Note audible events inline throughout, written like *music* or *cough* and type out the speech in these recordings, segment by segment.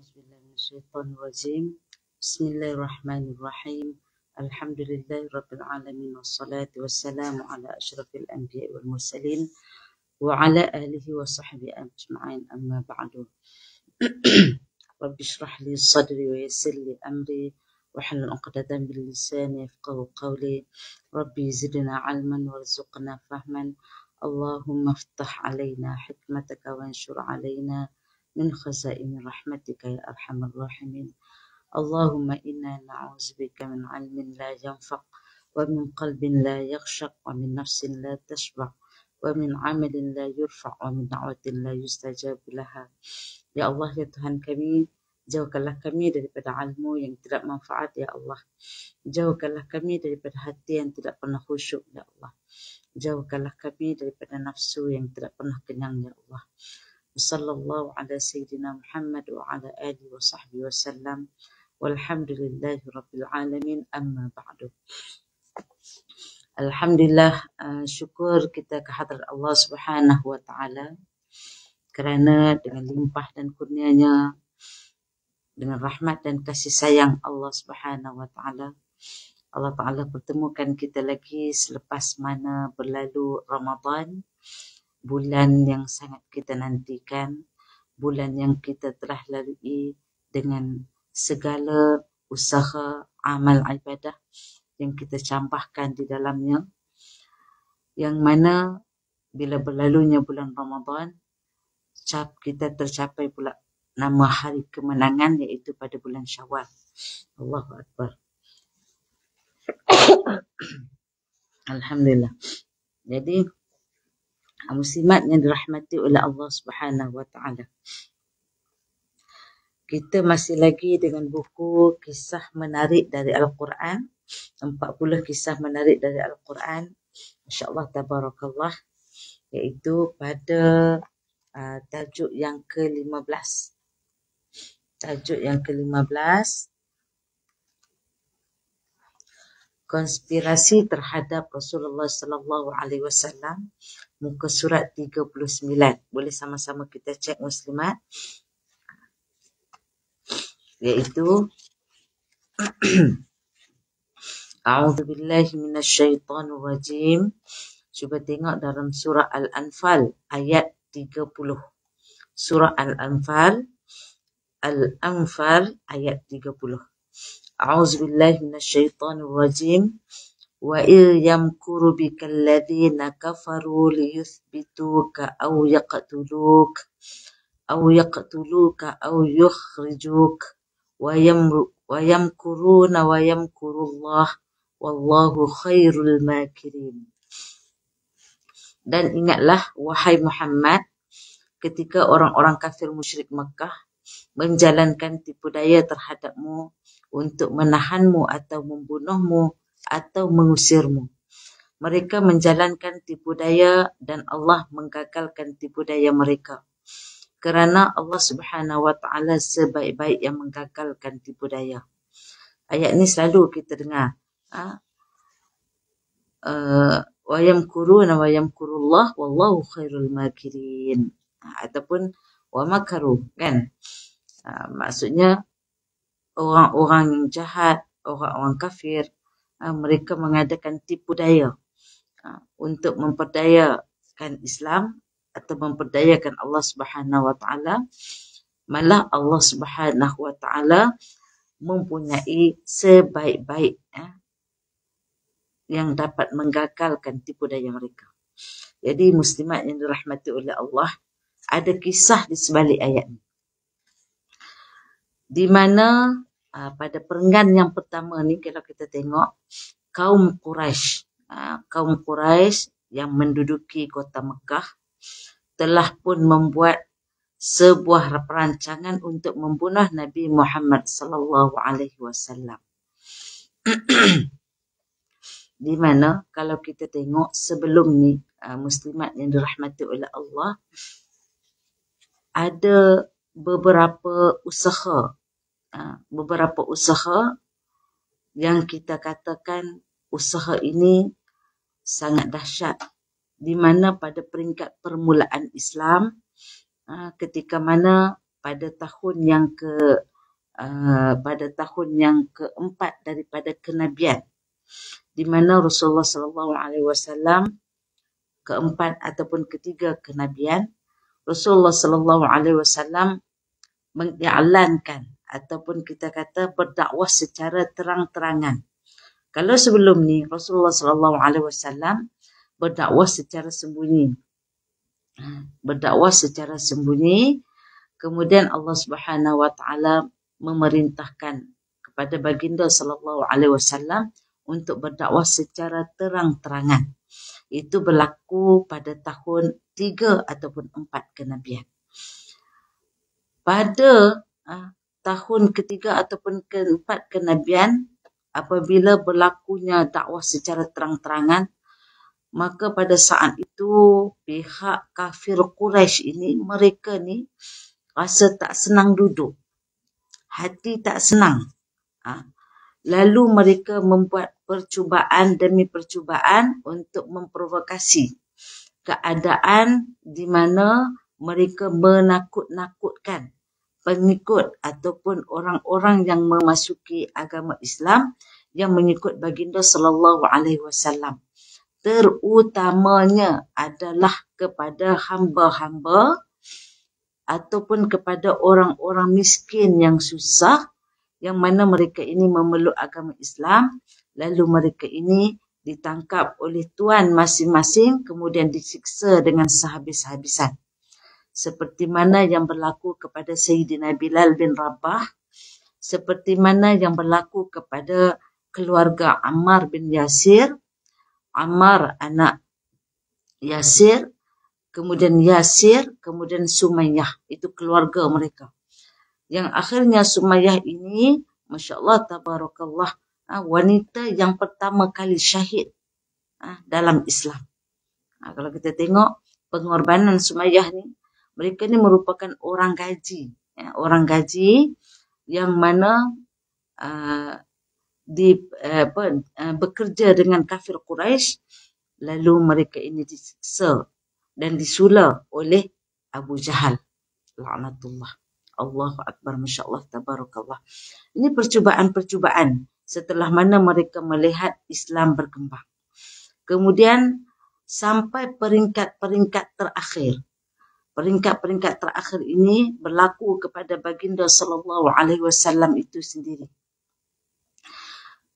أعوذ بالله من الشيطان الرجيم. بسم الله الرحمن الرحيم. الحمد لله رب العالمين والصلاة والسلام على أشرف الأنبياء والمرسلين وعلى آله وصحبه أجمعين. أما بعد *clears throat* رب اشرح لي صدري ويسر لي أمري واحلل عقدة من لساني يفقه قولي. ربي زدنا علما وارزقنا فهما. اللهم افتح علينا حكمتك وانشر علينا من خزائن رحمتك يا أرحم الراحمين. اللهم إنا نعوذ بك من علم لا ينفع ومن قلب لا يغشق ومن نفس لا تشبع ومن عمل لا يرفع ومن دعوة لا يستجاب لها. يا الله يا تهان كمين جاوك الله كمين daripada علمو yang tidak manfaat يا الله. جاوك الله كمين daripada hati yang tidak pernah khusyuk يا الله. جاوك الله كمين daripada nafsu yang tidak pernah kenyang يا الله. Ala Sayyidina Muhammad wa ala alihi wa sahbihi wa sallam. Walhamdulillahi Rabbil Alamin amma ba'du. Alhamdulillah, uh, syukur kita kehadrat Allah Subhanahu wa taala kerana dengan limpah dan kurnianya dengan rahmat dan kasih sayang Allah Subhanahu wa taala Allah taala pertemukan kita lagi selepas mana berlalu Ramadan bulan yang sangat kita nantikan bulan yang kita telah lalui dengan segala usaha amal ibadah yang kita campakkan di dalamnya yang mana bila berlalunya bulan Ramadan cap kita tercapai pula nama hari kemenangan iaitu pada bulan Syawal. Allahu Akbar. *coughs* Alhamdulillah. Jadi muslimat yang dirahmati oleh Allah Subhanahu wa taala. Kita masih lagi dengan buku kisah menarik dari Al-Quran. 40 kisah menarik dari Al-Quran. Masya-Allah tabarakallah iaitu pada uh, tajuk yang ke-15. Tajuk yang ke-15 konspirasi terhadap Rasulullah sallallahu alaihi wasallam muka surat 39. Boleh sama-sama kita cek muslimat. Iaitu *clears throat* A'udzu billahi minasyaitonir rajim. Cuba tengok dalam surah Al-Anfal ayat 30. Surah Al-Anfal Al-Anfal ayat 30. A'udzu billahi minasyaitonir rajim. Ladzina kafaru liyuthbituka aw yaqtuluk aw yaqtuluka aw yukhrijuk wa yamru wa yamkuruna wa yamkurullah wallahu khairul makirin. Dan ingatlah wahai Muhammad ketika orang-orang kafir musyrik Mekah menjalankan tipu daya terhadapmu untuk menahanmu atau membunuhmu atau mengusirmu. Mereka menjalankan tipu daya dan Allah menggagalkan tipu daya mereka. Kerana Allah Subhanahu wa taala sebaik-baik yang menggagalkan tipu daya. Ayat ini selalu kita dengar. Ha? Uh, wa yamkuruna wa yamkurullah wallahu khairul makirin. Ha, ataupun wa makaru kan. Ha, maksudnya orang-orang jahat, orang-orang kafir, mereka mengadakan tipu daya ha, untuk memperdayakan Islam atau memperdayakan Allah Subhanahu Wa Taala. Malah Allah Subhanahu Wa Taala mempunyai sebaik-baik ha, yang dapat menggagalkan tipu daya mereka. Jadi muslimat yang dirahmati oleh Allah, ada kisah di sebalik ayat ini. Di mana uh, pada perenggan yang pertama ni kalau kita tengok kaum Quraisy uh, kaum Quraisy yang menduduki kota Mekah telah pun membuat sebuah perancangan untuk membunuh Nabi Muhammad sallallahu alaihi wasallam. *clears throat* Di mana kalau kita tengok sebelum ni uh, muslimat yang dirahmati oleh Allah ada beberapa usaha Ah, beberapa usaha yang kita katakan usaha ini sangat dahsyat. Di mana pada peringkat permulaan Islam ah, ketika mana pada tahun yang ke uh, pada tahun yang keempat daripada kenabian di mana Rasulullah sallallahu alaihi wasallam keempat ataupun ketiga kenabian Rasulullah sallallahu alaihi wasallam mengiklankan ataupun kita kata berdakwah secara terang-terangan. Kalau sebelum ni Rasulullah sallallahu alaihi wasallam berdakwah secara sembunyi. Berdakwah secara sembunyi kemudian Allah Subhanahu wa taala memerintahkan kepada baginda sallallahu alaihi wasallam untuk berdakwah secara terang-terangan. Itu berlaku pada tahun 3 ataupun 4 kenabian. Pada uh, tahun ketiga ataupun keempat kenabian apabila berlakunya dakwah secara terang-terangan maka pada saat itu pihak kafir Quraisy ini mereka ni rasa tak senang duduk. Hati tak senang. Ha. lalu mereka membuat percubaan demi percubaan untuk memprovokasi keadaan di mana mereka menakut-nakutkan pengikut ataupun orang-orang yang memasuki agama Islam yang mengikut baginda sallallahu alaihi wasallam. Terutamanya adalah kepada hamba-hamba ataupun kepada orang-orang miskin yang susah yang mana mereka ini memeluk agama Islam lalu mereka ini ditangkap oleh tuan masing-masing kemudian disiksa dengan sehabis-habisan seperti mana yang berlaku kepada Sayyidina Bilal bin Rabah, seperti mana yang berlaku kepada keluarga Ammar bin Yasir, Ammar anak Yasir, kemudian Yasir, kemudian Sumayyah, itu keluarga mereka. Yang akhirnya Sumayyah ini, Masya Allah, Tabarakallah, ah, wanita yang pertama kali syahid ah, dalam Islam. Ah, kalau kita tengok pengorbanan Sumayyah ni, mereka ni merupakan orang gaji ya, orang gaji yang mana uh, di uh, apa uh, bekerja dengan kafir Quraisy lalu mereka ini disiksa dan disula oleh Abu Jahal. Laknatullah. Allahu akbar masyaallah tabarakallah. Ini percubaan-percubaan setelah mana mereka melihat Islam berkembang. Kemudian sampai peringkat-peringkat terakhir peringkat-peringkat terakhir ini berlaku kepada baginda sallallahu alaihi wasallam itu sendiri.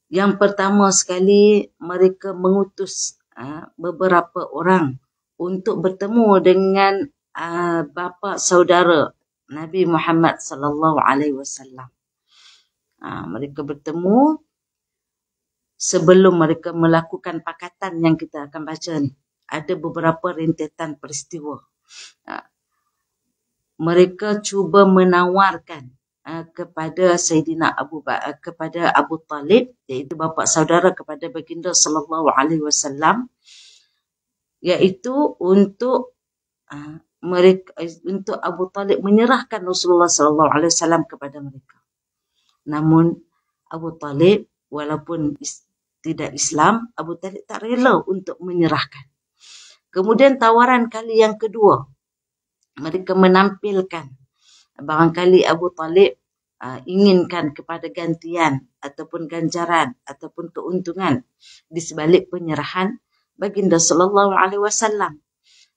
Yang pertama sekali mereka mengutus uh, beberapa orang untuk bertemu dengan uh, bapa saudara Nabi Muhammad sallallahu alaihi wasallam. Uh, mereka bertemu sebelum mereka melakukan pakatan yang kita akan baca ni. Ada beberapa rentetan peristiwa. Mereka cuba menawarkan uh, kepada Sayyidina Abu ba uh, kepada Abu Talib iaitu bapa saudara kepada baginda sallallahu alaihi wasallam iaitu untuk uh, mereka untuk Abu Talib menyerahkan Rasulullah sallallahu alaihi wasallam kepada mereka. Namun Abu Talib walaupun is, tidak Islam, Abu Talib tak rela untuk menyerahkan. Kemudian tawaran kali yang kedua, mereka menampilkan. Barangkali Abu Talib uh, inginkan kepada gantian ataupun ganjaran ataupun keuntungan di sebalik penyerahan baginda sallallahu alaihi wasallam.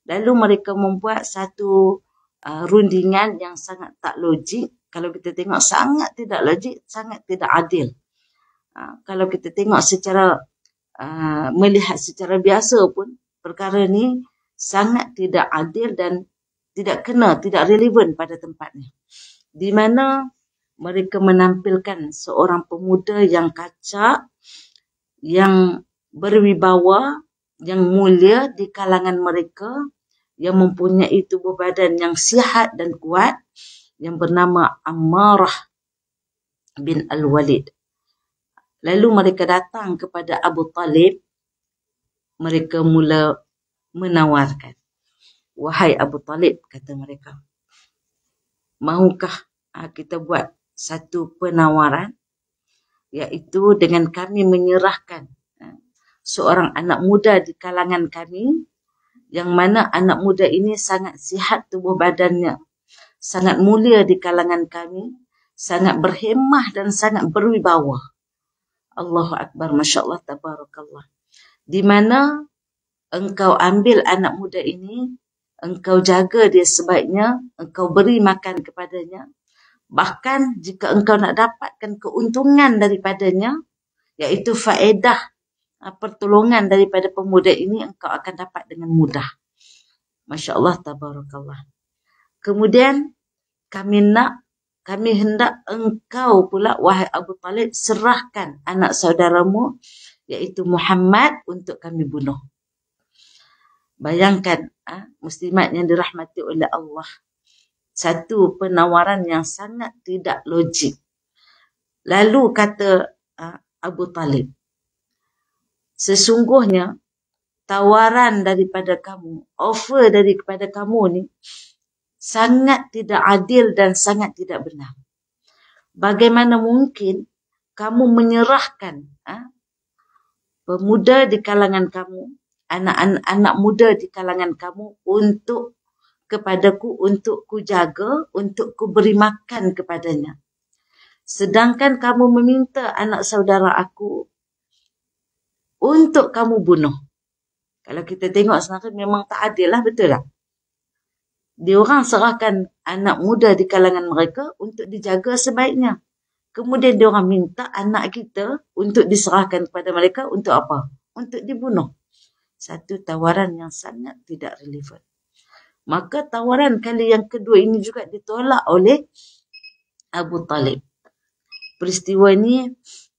Lalu mereka membuat satu uh, rundingan yang sangat tak logik. Kalau kita tengok sangat tidak logik sangat tidak adil. Uh, kalau kita tengok secara uh, melihat secara biasa pun perkara ni sangat tidak adil dan tidak kena, tidak relevan pada tempatnya. Di mana mereka menampilkan seorang pemuda yang kacak, yang berwibawa, yang mulia di kalangan mereka, yang mempunyai tubuh badan yang sihat dan kuat, yang bernama Ammarah bin Al-Walid. Lalu mereka datang kepada Abu Talib, mereka mula menawarkan. Wahai Abu Talib, kata mereka. Maukah ah, kita buat satu penawaran? Iaitu dengan kami menyerahkan ah, seorang anak muda di kalangan kami yang mana anak muda ini sangat sihat tubuh badannya sangat mulia di kalangan kami, sangat berhemah dan sangat berwibawa. Allahu Akbar, Masya Allah, Tabarakallah. Di mana engkau ambil anak muda ini, engkau jaga dia sebaiknya, engkau beri makan kepadanya. Bahkan jika engkau nak dapatkan keuntungan daripadanya, iaitu faedah ah, pertolongan daripada pemuda ini, engkau akan dapat dengan mudah. Masya Allah, Tabarakallah. Kemudian kami nak kami hendak engkau pula wahai Abu Talib serahkan anak saudaramu iaitu Muhammad untuk kami bunuh. Bayangkan ha, muslimat yang dirahmati oleh Allah. Satu penawaran yang sangat tidak logik. Lalu kata ha, Abu Talib, sesungguhnya tawaran daripada kamu, offer daripada kamu ni sangat tidak adil dan sangat tidak benar. Bagaimana mungkin kamu menyerahkan ha, pemuda di kalangan kamu, anak-anak muda di kalangan kamu untuk kepadaku, untuk ku jaga, untuk ku beri makan kepadanya. Sedangkan kamu meminta anak saudara aku untuk kamu bunuh. Kalau kita tengok sebenarnya memang tak adil lah, betul tak? dia orang serahkan anak muda di kalangan mereka untuk dijaga sebaiknya. Kemudian dia orang minta anak kita untuk diserahkan kepada mereka untuk apa? Untuk dibunuh. Satu tawaran yang sangat tidak relevan. Maka tawaran kali yang kedua ini juga ditolak oleh Abu Talib. Peristiwa ini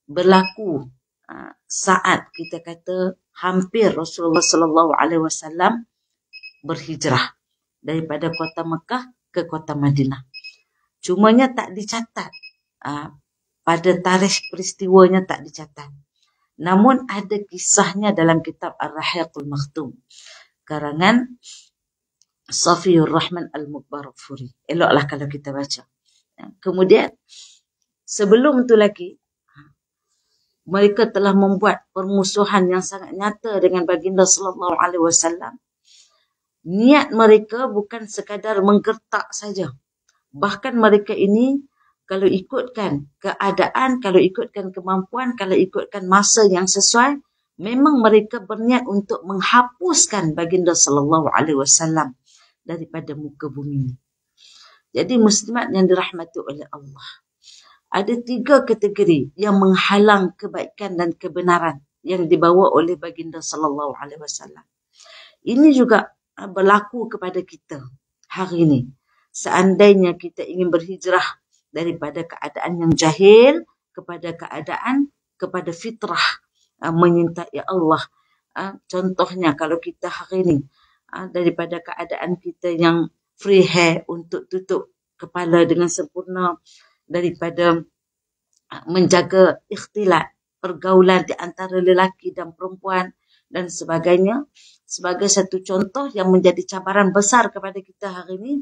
berlaku uh, saat kita kata hampir Rasulullah sallallahu alaihi wasallam berhijrah daripada kota Mekah ke kota Madinah. Cumanya tak dicatat. Uh, pada tarikh peristiwanya tak dicatat. Namun ada kisahnya dalam kitab Ar-Rahiqul Makhtum. Karangan Safiyur Rahman Al-Mubarakfuri. Eloklah kalau kita baca. Ya, kemudian, sebelum tu lagi, mereka telah membuat permusuhan yang sangat nyata dengan baginda sallallahu alaihi wasallam niat mereka bukan sekadar menggertak saja. Bahkan mereka ini kalau ikutkan keadaan, kalau ikutkan kemampuan, kalau ikutkan masa yang sesuai, memang mereka berniat untuk menghapuskan baginda sallallahu alaihi wasallam daripada muka bumi. Jadi muslimat yang dirahmati oleh Allah. Ada tiga kategori yang menghalang kebaikan dan kebenaran yang dibawa oleh baginda sallallahu alaihi wasallam. Ini juga berlaku kepada kita hari ini. Seandainya kita ingin berhijrah daripada keadaan yang jahil kepada keadaan kepada fitrah uh, menyintai Allah. Uh, contohnya kalau kita hari ini uh, daripada keadaan kita yang free hair untuk tutup kepala dengan sempurna daripada menjaga ikhtilat pergaulan di antara lelaki dan perempuan dan sebagainya sebagai satu contoh yang menjadi cabaran besar kepada kita hari ini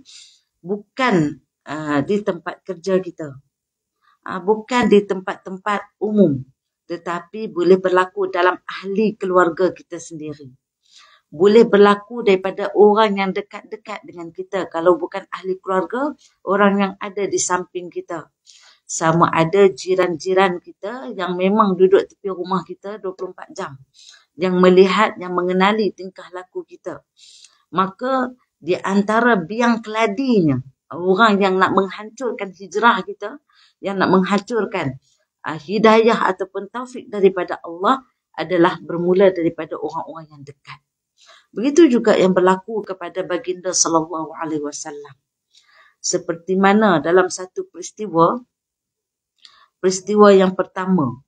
bukan uh, di tempat kerja kita. Uh, bukan di tempat-tempat umum tetapi boleh berlaku dalam ahli keluarga kita sendiri. Boleh berlaku daripada orang yang dekat-dekat dengan kita. Kalau bukan ahli keluarga orang yang ada di samping kita. Sama ada jiran-jiran kita yang memang duduk tepi rumah kita 24 jam. Yang melihat, yang mengenali tingkah laku kita. Maka di antara biang keladinya, orang yang nak menghancurkan hijrah kita, yang nak menghancurkan uh, hidayah ataupun taufik daripada Allah adalah bermula daripada orang-orang yang dekat. Begitu juga yang berlaku kepada baginda sallallahu alaihi wasallam. Seperti mana dalam satu peristiwa peristiwa yang pertama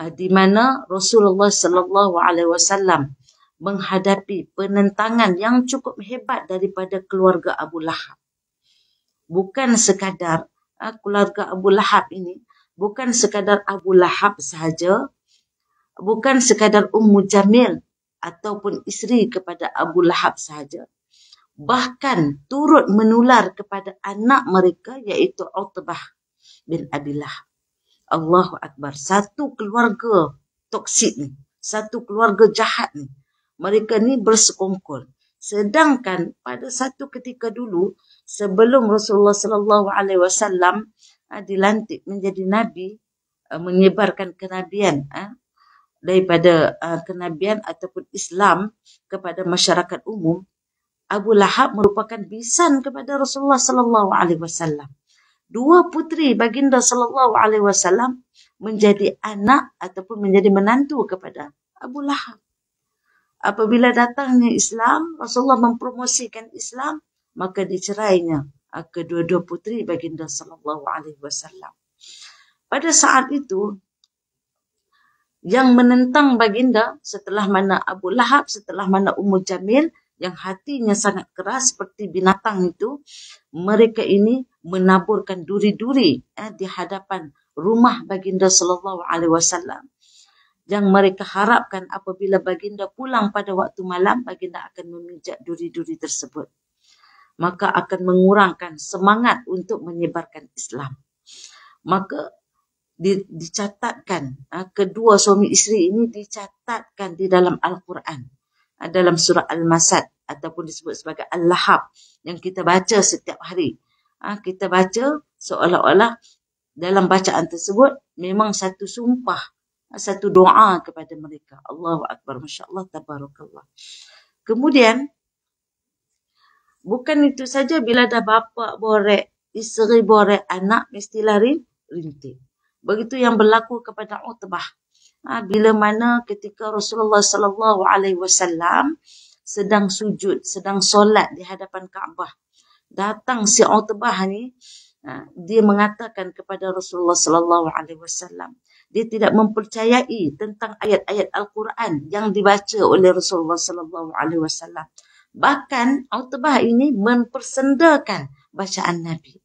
Ah, di mana Rasulullah sallallahu alaihi wasallam menghadapi penentangan yang cukup hebat daripada keluarga Abu Lahab. Bukan sekadar uh, keluarga Abu Lahab ini, bukan sekadar Abu Lahab sahaja, bukan sekadar Ummu Jamil ataupun isteri kepada Abu Lahab sahaja. Bahkan turut menular kepada anak mereka iaitu Utbah bin Abi Lahab. Allahu Akbar. Satu keluarga toksik ni. Satu keluarga jahat ni. Mereka ni bersekongkol. Sedangkan pada satu ketika dulu, sebelum Rasulullah sallallahu alaihi wasallam ah, dilantik menjadi nabi ah, menyebarkan kenabian ah, daripada kenabian ataupun Islam kepada masyarakat umum Abu Lahab merupakan bisan kepada Rasulullah sallallahu alaihi wasallam. Dua putri baginda sallallahu alaihi wasallam menjadi anak ataupun menjadi menantu kepada Abu Lahab. Apabila datangnya Islam Rasulullah mempromosikan Islam maka dicerainya ah, kedua-dua putri baginda sallallahu alaihi wasallam. Pada saat itu yang menentang baginda setelah mana Abu Lahab, setelah mana Ummu Jamil yang hatinya sangat keras seperti binatang itu, mereka ini menaburkan duri-duri eh, di hadapan rumah baginda sallallahu alaihi wasallam. Yang mereka harapkan apabila baginda pulang pada waktu malam, baginda akan memijak duri-duri tersebut maka akan mengurangkan semangat untuk menyebarkan Islam. Maka di, dicatatkan uh, kedua suami isteri ini dicatatkan di dalam Al-Quran uh, dalam surah Al-Masad ataupun disebut sebagai Al-Lahab yang kita baca setiap hari. Uh, kita baca seolah-olah dalam bacaan tersebut memang satu sumpah, satu doa kepada mereka. Allahu Akbar, Masya Allah, Tabarakallah. Kemudian, Bukan itu saja bila dah bapa borek, isteri borek, anak mesti lari rintik. Begitu yang berlaku kepada Utbah. Ha, bila mana ketika Rasulullah sallallahu alaihi wasallam sedang sujud, sedang solat di hadapan Kaabah. Datang si Utbah ni, ha, dia mengatakan kepada Rasulullah sallallahu alaihi wasallam, dia tidak mempercayai tentang ayat-ayat Al-Quran yang dibaca oleh Rasulullah sallallahu alaihi wasallam. Bahkan Utbah ini mempersendakan bacaan Nabi.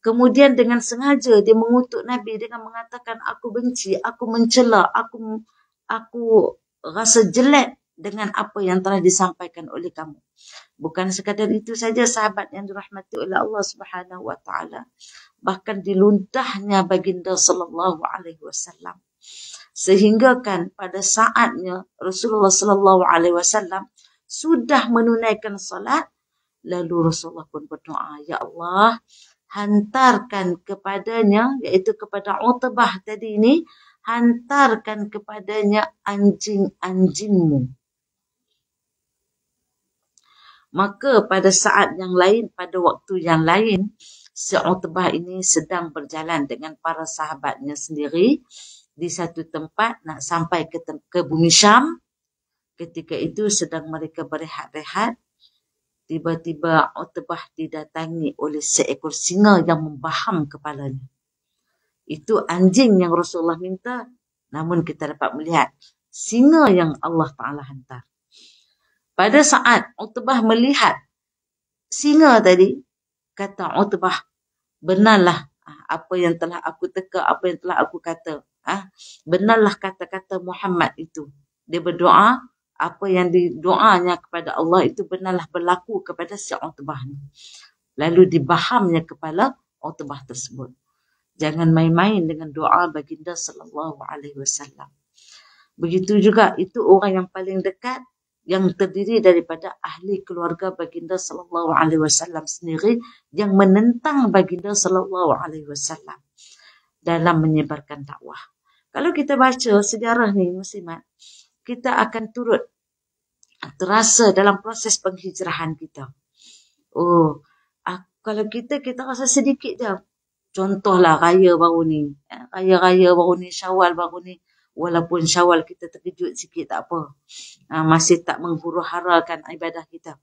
Kemudian dengan sengaja dia mengutuk Nabi dengan mengatakan aku benci, aku mencela, aku aku rasa jelek dengan apa yang telah disampaikan oleh kamu. Bukan sekadar itu saja sahabat yang dirahmati oleh Allah Subhanahu wa taala. Bahkan diluntahnya baginda sallallahu alaihi wasallam. Sehingga kan pada saatnya Rasulullah sallallahu alaihi wasallam sudah menunaikan salat lalu Rasulullah pun berdoa ya Allah hantarkan kepadanya iaitu kepada Utbah tadi ini hantarkan kepadanya anjing-anjingmu. Maka pada saat yang lain pada waktu yang lain si Utbah ini sedang berjalan dengan para sahabatnya sendiri di satu tempat nak sampai ke, ke bumi Syam ketika itu sedang mereka berehat-rehat tiba-tiba Utbah didatangi oleh seekor singa yang membaham kepalanya itu anjing yang Rasulullah minta namun kita dapat melihat singa yang Allah Taala hantar. Pada saat Utbah melihat singa tadi kata Utbah benarlah ah, apa yang telah aku teka apa yang telah aku kata ah benarlah kata-kata Muhammad itu. Dia berdoa apa yang didoanya kepada Allah itu benarlah berlaku kepada si Utbah ni. Lalu dibahamnya kepala Utbah tersebut. Jangan main-main dengan doa baginda sallallahu alaihi wasallam. Begitu juga itu orang yang paling dekat yang terdiri daripada ahli keluarga baginda sallallahu alaihi wasallam sendiri yang menentang baginda sallallahu alaihi wasallam dalam menyebarkan dakwah. Kalau kita baca sejarah ni muslimat, kita akan turut terasa dalam proses penghijrahan kita. Oh, ah, kalau kita, kita rasa sedikit je. Contohlah raya baru ni. Ya, raya-raya baru ni, syawal baru ni. Walaupun syawal kita terkejut sikit, tak apa. Ah, masih tak menghuru-harakan ibadah kita.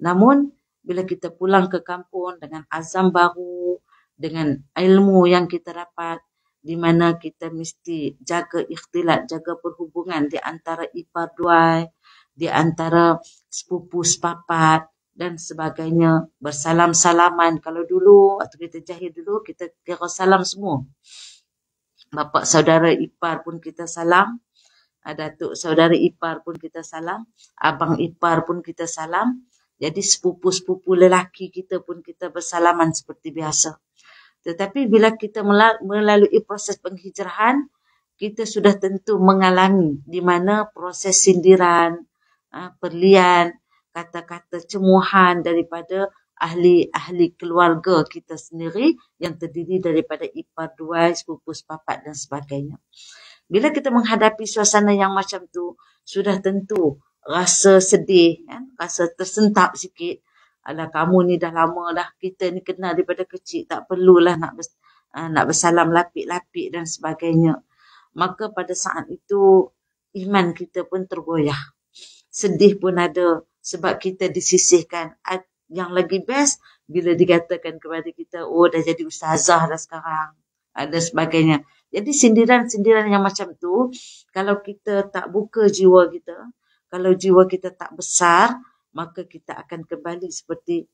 Namun, bila kita pulang ke kampung dengan azam baru, dengan ilmu yang kita dapat, di mana kita mesti jaga ikhtilat, jaga perhubungan di antara ipar duai, di antara sepupu sepapat dan sebagainya. Bersalam-salaman. Kalau dulu, waktu kita jahil dulu, kita kira salam semua. Bapa saudara ipar pun kita salam. Datuk saudara ipar pun kita salam. Abang ipar pun kita salam. Jadi sepupu-sepupu lelaki kita pun kita bersalaman seperti biasa. Tetapi bila kita melalui proses penghijrahan, kita sudah tentu mengalami di mana proses sindiran, ah, perlian, kata-kata cemuhan daripada ahli-ahli keluarga kita sendiri yang terdiri daripada ipar dua, sepupu sepapat dan sebagainya. Bila kita menghadapi suasana yang macam tu, sudah tentu rasa sedih, kan? rasa tersentak sikit. Alah kamu ni dah lama dah, kita ni kenal daripada kecil, tak perlulah nak bers uh, nak bersalam lapik-lapik dan sebagainya. Maka pada saat itu, iman kita pun tergoyah. Sedih pun ada sebab kita disisihkan. Yang lagi best, bila dikatakan kepada kita, oh dah jadi ustazah dah sekarang. Ada sebagainya. Jadi sindiran-sindiran yang macam tu, kalau kita tak buka jiwa kita, kalau jiwa kita tak besar, maka kita akan kembali seperti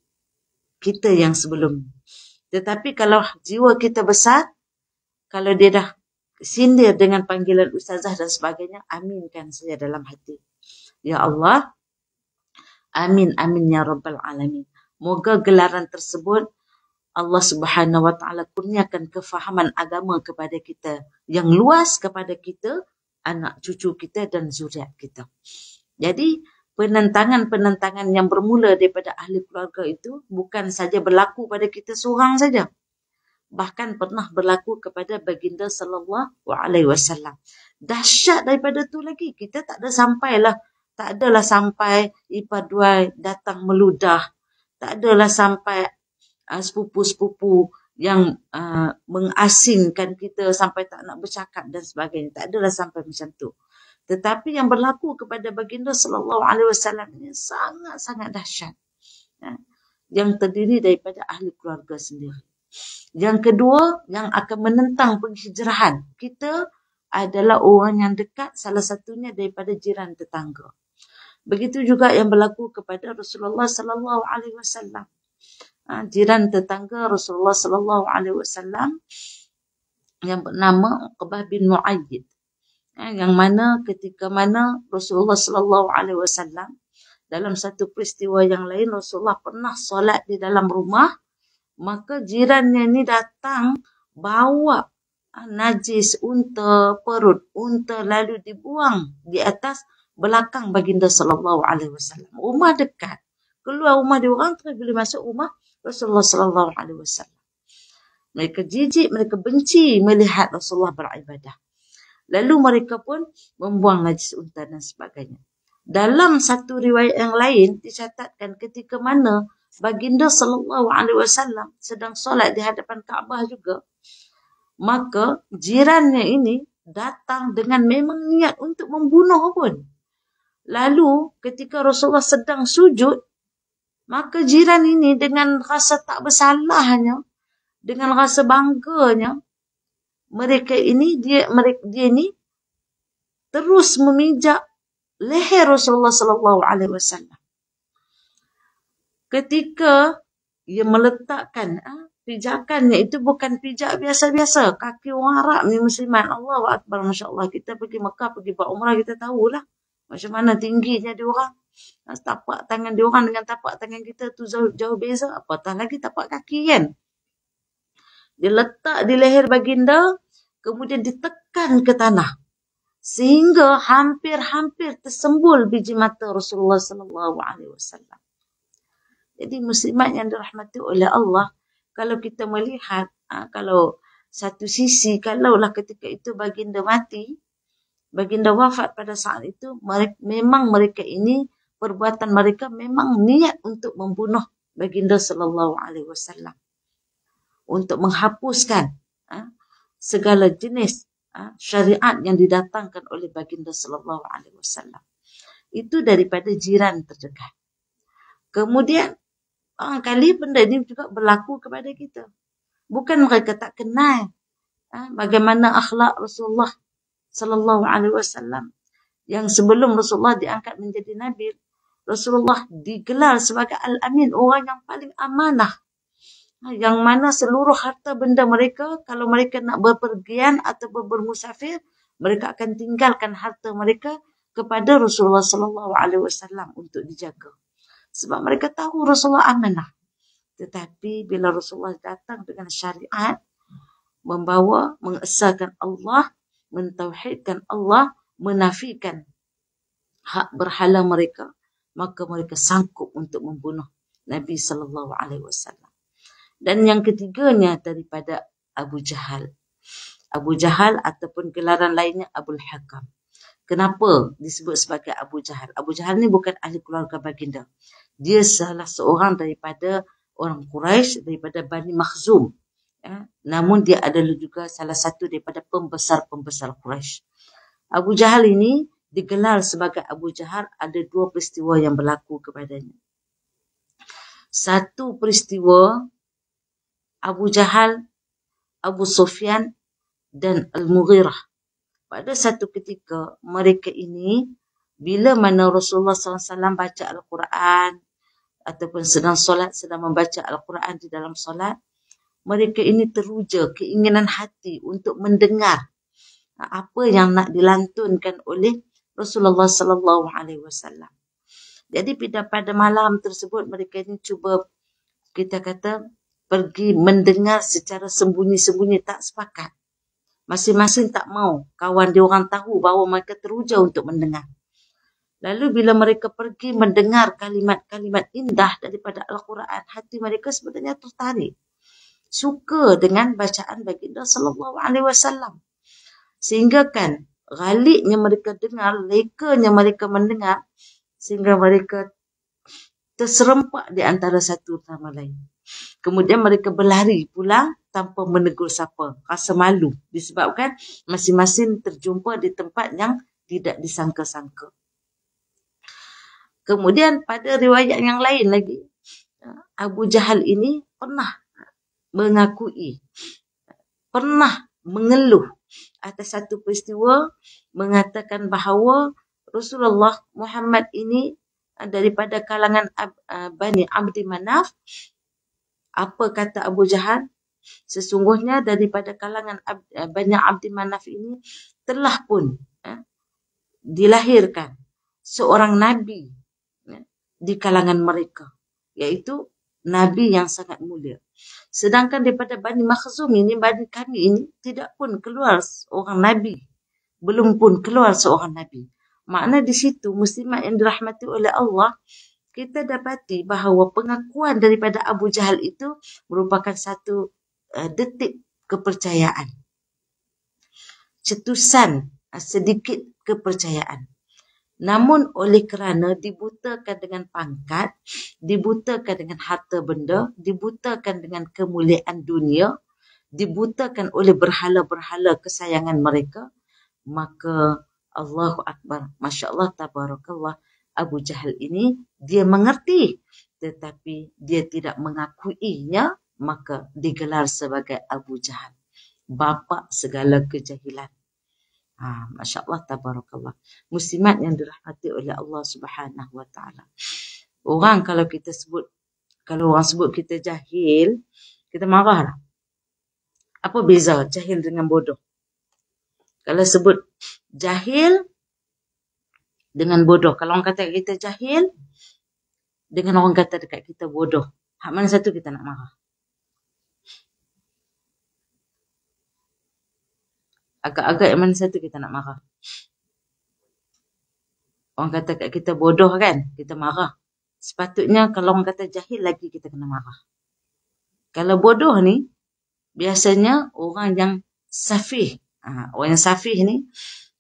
kita yang sebelum. Tetapi kalau jiwa kita besar, kalau dia dah sindir dengan panggilan ustazah dan sebagainya, aminkan saja dalam hati. Ya Allah, amin, amin ya Rabbal Alamin. Moga gelaran tersebut Allah Subhanahu Wa Taala kurniakan kefahaman agama kepada kita yang luas kepada kita, anak cucu kita dan zuriat kita. Jadi penentangan-penentangan yang bermula daripada ahli keluarga itu bukan saja berlaku pada kita seorang saja. Bahkan pernah berlaku kepada baginda sallallahu alaihi wasallam. Dahsyat daripada tu lagi. Kita tak ada sampailah tak adalah sampai ipar dua datang meludah. Tak adalah sampai uh, sepupu-sepupu yang uh, mengasingkan kita sampai tak nak bercakap dan sebagainya. Tak adalah sampai macam tu. Tetapi yang berlaku kepada baginda sallallahu alaihi wasallam ini sangat-sangat dahsyat. Ya. Yang terdiri daripada ahli keluarga sendiri. Yang kedua, yang akan menentang penghijrahan. Kita adalah orang yang dekat salah satunya daripada jiran tetangga. Begitu juga yang berlaku kepada Rasulullah sallallahu alaihi wasallam. Ha, jiran tetangga Rasulullah sallallahu alaihi wasallam yang bernama Uqbah bin Muayyid yang mana ketika mana Rasulullah sallallahu alaihi wasallam dalam satu peristiwa yang lain Rasulullah pernah solat di dalam rumah maka jirannya ni datang bawa ah, najis unta perut unta lalu dibuang di atas belakang baginda sallallahu alaihi wasallam. Rumah dekat. Keluar rumah dia orang terus boleh masuk rumah Rasulullah sallallahu alaihi wasallam. Mereka jijik mereka benci melihat Rasulullah beribadah Lalu mereka pun membuang najis unta dan sebagainya. Dalam satu riwayat yang lain dicatatkan ketika mana baginda sallallahu alaihi wasallam sedang solat di hadapan Kaabah juga. Maka jirannya ini datang dengan memang niat untuk membunuh pun. Lalu ketika Rasulullah sedang sujud, maka jiran ini dengan rasa tak bersalahnya, dengan rasa bangganya, mereka ini dia mereka dia ini terus memijak leher Rasulullah sallallahu alaihi wasallam. Ketika ia meletakkan ah, pijakannya itu bukan pijak biasa-biasa. Kaki orang Arab ni musliman. Allah Akbar. Masya Allah. Kita pergi Mekah, pergi buat umrah. Kita tahulah macam mana tingginya dia orang. Ah, tapak tangan dia orang dengan tapak tangan kita tu jauh, jauh beza. Apatah lagi tapak kaki kan. Dia letak di leher baginda, kemudian ditekan ke tanah. Sehingga hampir-hampir tersembul biji mata Rasulullah sallallahu alaihi wasallam. Jadi muslimat yang dirahmati oleh Allah, kalau kita melihat, ha, kalau satu sisi, kalaulah ketika itu baginda mati, baginda wafat pada saat itu, mereka, memang mereka ini, perbuatan mereka memang niat untuk membunuh baginda sallallahu alaihi wasallam untuk menghapuskan ha, segala jenis ha, syariat yang didatangkan oleh baginda sallallahu alaihi wasallam. Itu daripada jiran terdekat. Kemudian kali benda ini juga berlaku kepada kita. Bukan mereka tak kenal ha, bagaimana akhlak Rasulullah sallallahu alaihi wasallam yang sebelum Rasulullah diangkat menjadi nabi, Rasulullah digelar sebagai al-amin, orang yang paling amanah yang mana seluruh harta benda mereka kalau mereka nak berpergian atau bermusafir mereka akan tinggalkan harta mereka kepada Rasulullah sallallahu alaihi wasallam untuk dijaga sebab mereka tahu Rasulullah amanah tetapi bila Rasulullah datang dengan syariat membawa mengesahkan Allah mentauhidkan Allah menafikan hak berhala mereka maka mereka sanggup untuk membunuh Nabi sallallahu alaihi wasallam. Dan yang ketiganya daripada Abu Jahal. Abu Jahal ataupun gelaran lainnya Abu Hakam. Kenapa disebut sebagai Abu Jahal? Abu Jahal ni bukan ahli keluarga baginda. Dia salah seorang daripada orang Quraisy daripada Bani Makhzum. Ya. Namun dia adalah juga salah satu daripada pembesar-pembesar Quraisy. Abu Jahal ini digelar sebagai Abu Jahal ada dua peristiwa yang berlaku kepadanya. Satu peristiwa Abu Jahal, Abu Sufyan dan Al-Mughirah. Pada satu ketika mereka ini bila mana Rasulullah SAW baca Al-Quran ataupun sedang solat, sedang membaca Al-Quran di dalam solat, mereka ini teruja keinginan hati untuk mendengar apa yang nak dilantunkan oleh Rasulullah sallallahu alaihi wasallam. Jadi pada pada malam tersebut mereka ini cuba kita kata pergi mendengar secara sembunyi-sembunyi tak sepakat. Masing-masing tak mau kawan dia orang tahu bahawa mereka teruja untuk mendengar. Lalu bila mereka pergi mendengar kalimat-kalimat indah daripada Al-Quran, hati mereka sebenarnya tertarik. Suka dengan bacaan baginda sallallahu alaihi wasallam. Sehingga kan galiknya mereka dengar, lekanya mereka mendengar sehingga mereka terserempak di antara satu sama lain. Kemudian mereka berlari pulang tanpa menegur siapa. Rasa malu disebabkan masing-masing terjumpa di tempat yang tidak disangka-sangka. Kemudian pada riwayat yang lain lagi, Abu Jahal ini pernah mengakui, pernah mengeluh atas satu peristiwa mengatakan bahawa Rasulullah Muhammad ini daripada kalangan Bani Abdi Manaf apa kata Abu Jahal? Sesungguhnya daripada kalangan banyak Abdi Manaf ini telah pun eh, dilahirkan seorang Nabi eh, di kalangan mereka. Iaitu Nabi yang sangat mulia. Sedangkan daripada Bani Makhzum ini, Bani kami ini tidak pun keluar seorang Nabi. Belum pun keluar seorang Nabi. Makna di situ muslimat yang dirahmati oleh Allah kita dapati bahawa pengakuan daripada Abu Jahal itu merupakan satu uh, detik kepercayaan. Cetusan uh, sedikit kepercayaan. Namun oleh kerana dibutakan dengan pangkat, dibutakan dengan harta benda, dibutakan dengan kemuliaan dunia, dibutakan oleh berhala-berhala kesayangan mereka, maka Allahu Akbar, Masya Allah, Tabarakallah, Abu Jahal ini dia mengerti tetapi dia tidak mengakuinya maka digelar sebagai Abu Jahal. Bapa segala kejahilan. Ha masyaallah tabarakallah. Muslimat yang dirahmati oleh Allah Subhanahu wa taala. Orang kalau kita sebut kalau orang sebut kita jahil kita marahlah. Apa beza jahil dengan bodoh? Kalau sebut jahil dengan bodoh. Kalau orang kata kita jahil, dengan orang kata dekat kita bodoh. Hak mana satu kita nak marah? Agak-agak yang mana satu kita nak marah? Orang kata kat kita bodoh kan, kita marah. Sepatutnya kalau orang kata jahil lagi kita kena marah. Kalau bodoh ni, biasanya orang yang safih. Ha, orang yang safih ni,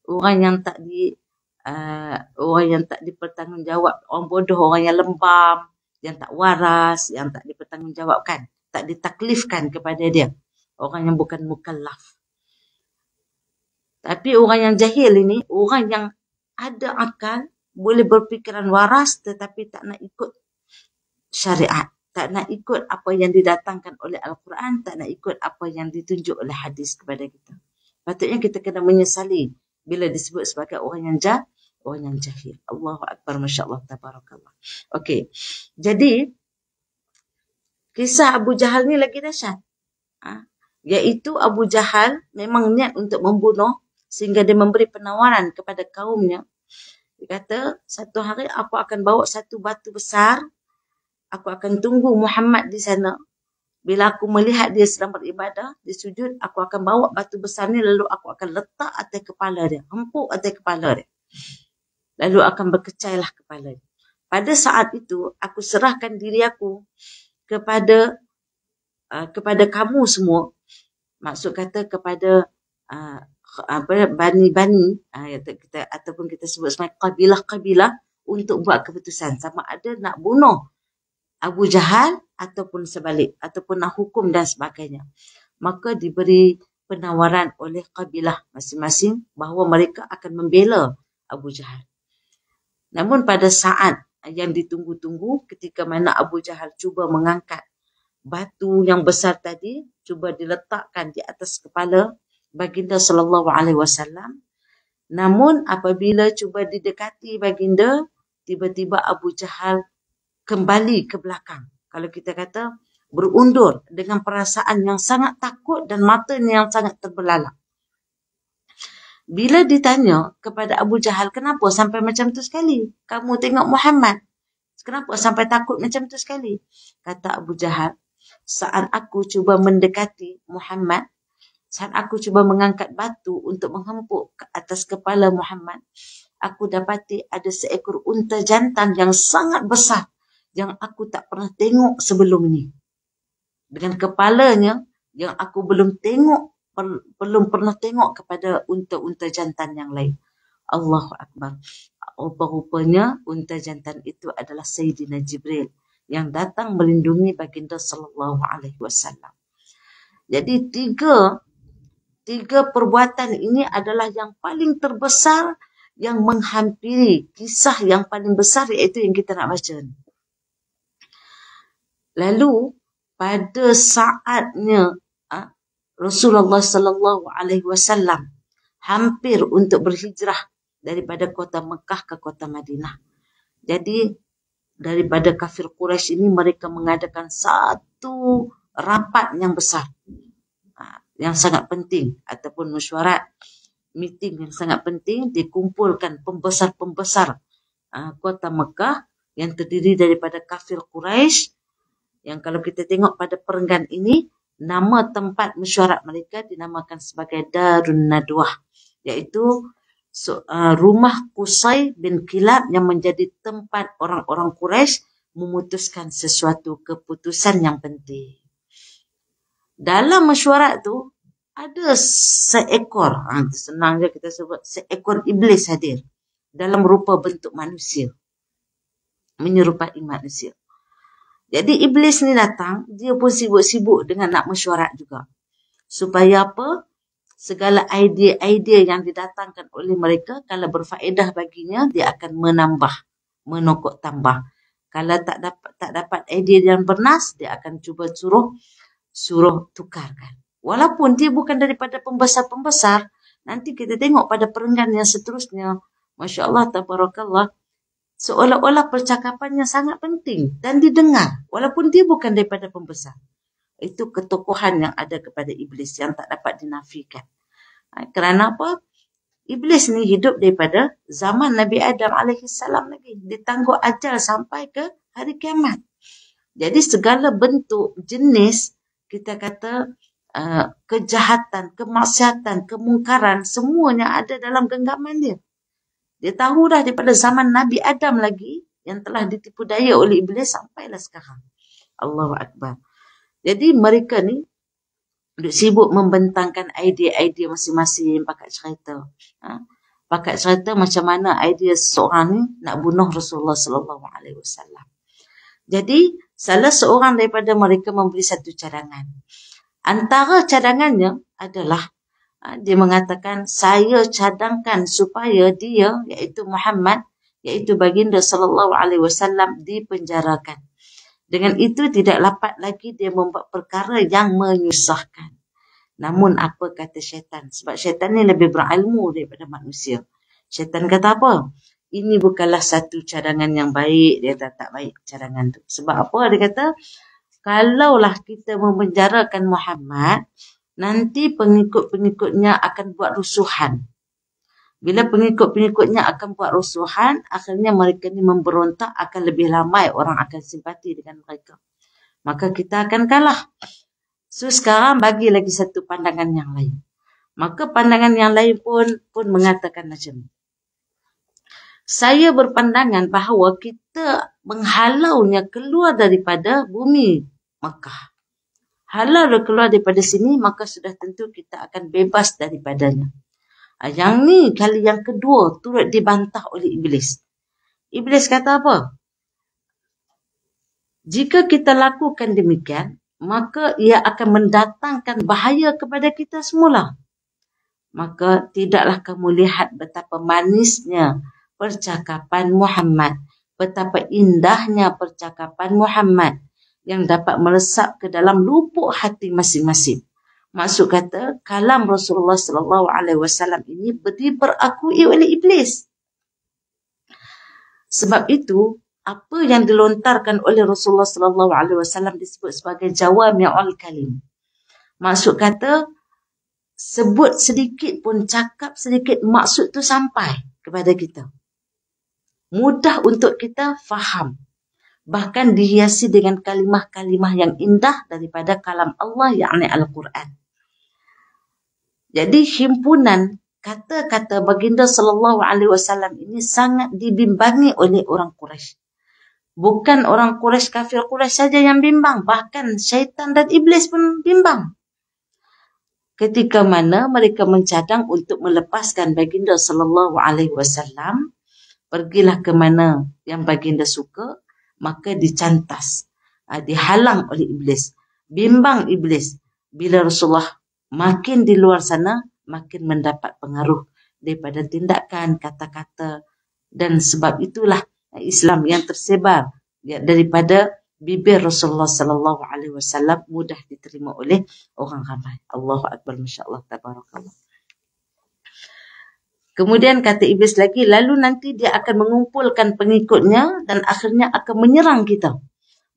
orang yang tak di uh, orang yang tak dipertanggungjawab, orang bodoh, orang yang lembam, yang tak waras, yang tak dipertanggungjawabkan, tak ditaklifkan kepada dia. Orang yang bukan mukallaf. Tapi orang yang jahil ini, orang yang ada akal, boleh berfikiran waras tetapi tak nak ikut syariat. Tak nak ikut apa yang didatangkan oleh Al-Quran, tak nak ikut apa yang ditunjuk oleh hadis kepada kita. Patutnya kita kena menyesali bila disebut sebagai orang yang jah, orang yang jahil. Allahu Akbar, Masya Allah, Tabarakallah. Okey, jadi kisah Abu Jahal ni lagi dahsyat. Ha? Iaitu Abu Jahal memang niat untuk membunuh sehingga dia memberi penawaran kepada kaumnya. Dia kata, satu hari aku akan bawa satu batu besar. Aku akan tunggu Muhammad di sana. Bila aku melihat dia sedang beribadah, di sujud, aku akan bawa batu besar ni lalu aku akan letak atas kepala dia. Hempuk atas kepala dia. Lalu akan berkecailah kepala pada saat itu aku serahkan diri aku kepada uh, kepada kamu semua. Maksud kata kepada uh, apa bani-bani uh, kita ataupun kita sebut sebagai kabilah-kabilah untuk buat keputusan. Sama ada nak bunuh Abu Jahal ataupun sebalik ataupun nak hukum dan sebagainya. Maka diberi penawaran oleh kabilah masing-masing bahawa mereka akan membela Abu Jahal namun pada saat yang ditunggu-tunggu ketika mana Abu Jahal cuba mengangkat batu yang besar tadi cuba diletakkan di atas kepala baginda sallallahu alaihi wasallam. Namun apabila cuba didekati baginda tiba-tiba Abu Jahal kembali ke belakang. Kalau kita kata berundur dengan perasaan yang sangat takut dan matanya yang sangat terbelalak bila ditanya kepada Abu Jahal, kenapa sampai macam tu sekali? Kamu tengok Muhammad. Kenapa sampai takut macam tu sekali? Kata Abu Jahal, saat aku cuba mendekati Muhammad, saat aku cuba mengangkat batu untuk menghempuk ke atas kepala Muhammad, aku dapati ada seekor unta jantan yang sangat besar yang aku tak pernah tengok sebelum ini. Dengan kepalanya yang aku belum tengok belum pernah tengok kepada unta-unta jantan yang lain. Allahu Akbar. Rupa-rupanya unta jantan itu adalah Sayyidina Jibril yang datang melindungi baginda sallallahu alaihi wasallam. Jadi tiga tiga perbuatan ini adalah yang paling terbesar yang menghampiri kisah yang paling besar iaitu yang kita nak baca ni. Lalu pada saatnya Rasulullah sallallahu alaihi wasallam hampir untuk berhijrah daripada kota Mekah ke kota Madinah. Jadi daripada kafir Quraisy ini mereka mengadakan satu rapat yang besar ha, yang sangat penting ataupun mesyuarat meeting yang sangat penting dikumpulkan pembesar-pembesar ha, kota Mekah yang terdiri daripada kafir Quraisy yang kalau kita tengok pada perenggan ini nama tempat mesyuarat mereka dinamakan sebagai Darun Nadwah iaitu so, uh, rumah Qusay bin Kilab yang menjadi tempat orang-orang Quraisy memutuskan sesuatu keputusan yang penting. Dalam mesyuarat tu ada seekor, ha, senang je kita sebut, seekor iblis hadir dalam rupa bentuk manusia. Menyerupai manusia. Jadi iblis ni datang, dia pun sibuk-sibuk dengan nak mesyuarat juga. Supaya apa? Segala idea-idea yang didatangkan oleh mereka, kalau berfaedah baginya, dia akan menambah, menokok tambah. Kalau tak dapat tak dapat idea yang bernas, dia akan cuba suruh suruh tukarkan. Walaupun dia bukan daripada pembesar-pembesar, nanti kita tengok pada perenggan yang seterusnya. Masya Allah, tabarakallah seolah-olah percakapannya sangat penting dan didengar walaupun dia bukan daripada pembesar. Itu ketokohan yang ada kepada iblis yang tak dapat dinafikan. Ha, kerana apa? Iblis ni hidup daripada zaman Nabi Adam AS lagi. Ditangguh ajal sampai ke hari kiamat. Jadi segala bentuk jenis kita kata uh, kejahatan, kemaksiatan, kemungkaran semuanya ada dalam genggaman dia. Dia tahu dah daripada zaman Nabi Adam lagi yang telah ditipu daya oleh iblis sampailah sekarang. Allahu Akbar. Jadi mereka ni duk sibuk membentangkan idea-idea masing-masing pakai cerita. Ha? Pakai cerita macam mana idea seorang ni nak bunuh Rasulullah sallallahu alaihi wasallam. Jadi salah seorang daripada mereka memberi satu cadangan. Antara cadangannya adalah dia mengatakan saya cadangkan supaya dia iaitu Muhammad iaitu baginda sallallahu alaihi wasallam dipenjarakan. Dengan itu tidak dapat lagi dia membuat perkara yang menyusahkan. Namun apa kata syaitan? Sebab syaitan ni lebih berilmu daripada manusia. Syaitan kata apa? Ini bukanlah satu cadangan yang baik. Dia kata tak baik cadangan tu. Sebab apa? Dia kata, kalaulah kita memenjarakan Muhammad, nanti pengikut-pengikutnya akan buat rusuhan. Bila pengikut-pengikutnya akan buat rusuhan, akhirnya mereka ni memberontak akan lebih ramai orang akan simpati dengan mereka. Maka kita akan kalah. So sekarang bagi lagi satu pandangan yang lain. Maka pandangan yang lain pun pun mengatakan macam ni. saya berpandangan bahawa kita menghalaunya keluar daripada bumi Makkah. Halau keluar daripada sini, maka sudah tentu kita akan bebas daripadanya. Ah, yang ni kali yang kedua turut dibantah oleh Iblis. Iblis kata apa? Jika kita lakukan demikian, maka ia akan mendatangkan bahaya kepada kita semula. Maka tidaklah kamu lihat betapa manisnya percakapan Muhammad. Betapa indahnya percakapan Muhammad yang dapat meresap ke dalam lubuk hati masing-masing. Maksud kata, kalam Rasulullah sallallahu alaihi wasallam ini diperakui oleh iblis. Sebab itu, apa yang dilontarkan oleh Rasulullah sallallahu alaihi wasallam disebut sebagai jawami'ul kalim. Maksud kata sebut sedikit pun cakap sedikit maksud tu sampai kepada kita. Mudah untuk kita faham. Bahkan dihiasi dengan kalimah-kalimah yang indah daripada kalam Allah yakni Al-Quran. Jadi himpunan kata-kata baginda sallallahu alaihi wasallam ini sangat dibimbangi oleh orang Quraisy. Bukan orang Quraisy kafir Quraisy saja yang bimbang, bahkan syaitan dan iblis pun bimbang. Ketika mana mereka mencadang untuk melepaskan baginda sallallahu alaihi wasallam, pergilah ke mana yang baginda suka, maka dicantas, ah, dihalang oleh iblis. Bimbang iblis bila Rasulullah makin di luar sana, makin mendapat pengaruh daripada tindakan, kata-kata dan sebab itulah Islam yang tersebar ya, daripada bibir Rasulullah sallallahu alaihi wasallam mudah diterima oleh orang ramai. Allahu akbar masya-Allah tabarakallah. Kemudian kata iblis lagi, lalu nanti dia akan mengumpulkan pengikutnya dan akhirnya akan menyerang kita.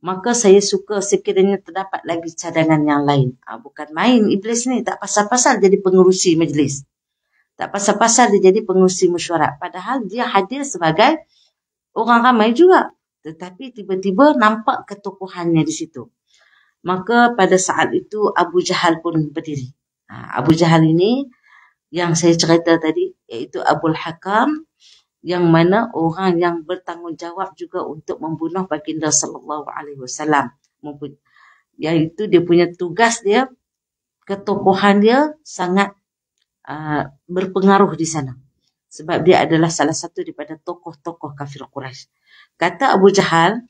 Maka saya suka sekiranya terdapat lagi cadangan yang lain. Ha, bukan main iblis ni, tak pasal-pasal jadi pengurusi majlis. Tak pasal-pasal dia jadi pengurusi mesyuarat. Padahal dia hadir sebagai orang ramai juga. Tetapi tiba-tiba nampak ketokohannya di situ. Maka pada saat itu Abu Jahal pun berdiri. Ha, Abu Jahal ini yang saya cerita tadi iaitu Abu Hakam yang mana orang yang bertanggungjawab juga untuk membunuh baginda sallallahu alaihi wasallam. Iaitu dia punya tugas dia ketokohan dia sangat uh, berpengaruh di sana. Sebab dia adalah salah satu daripada tokoh-tokoh kafir Quraisy. Kata Abu Jahal,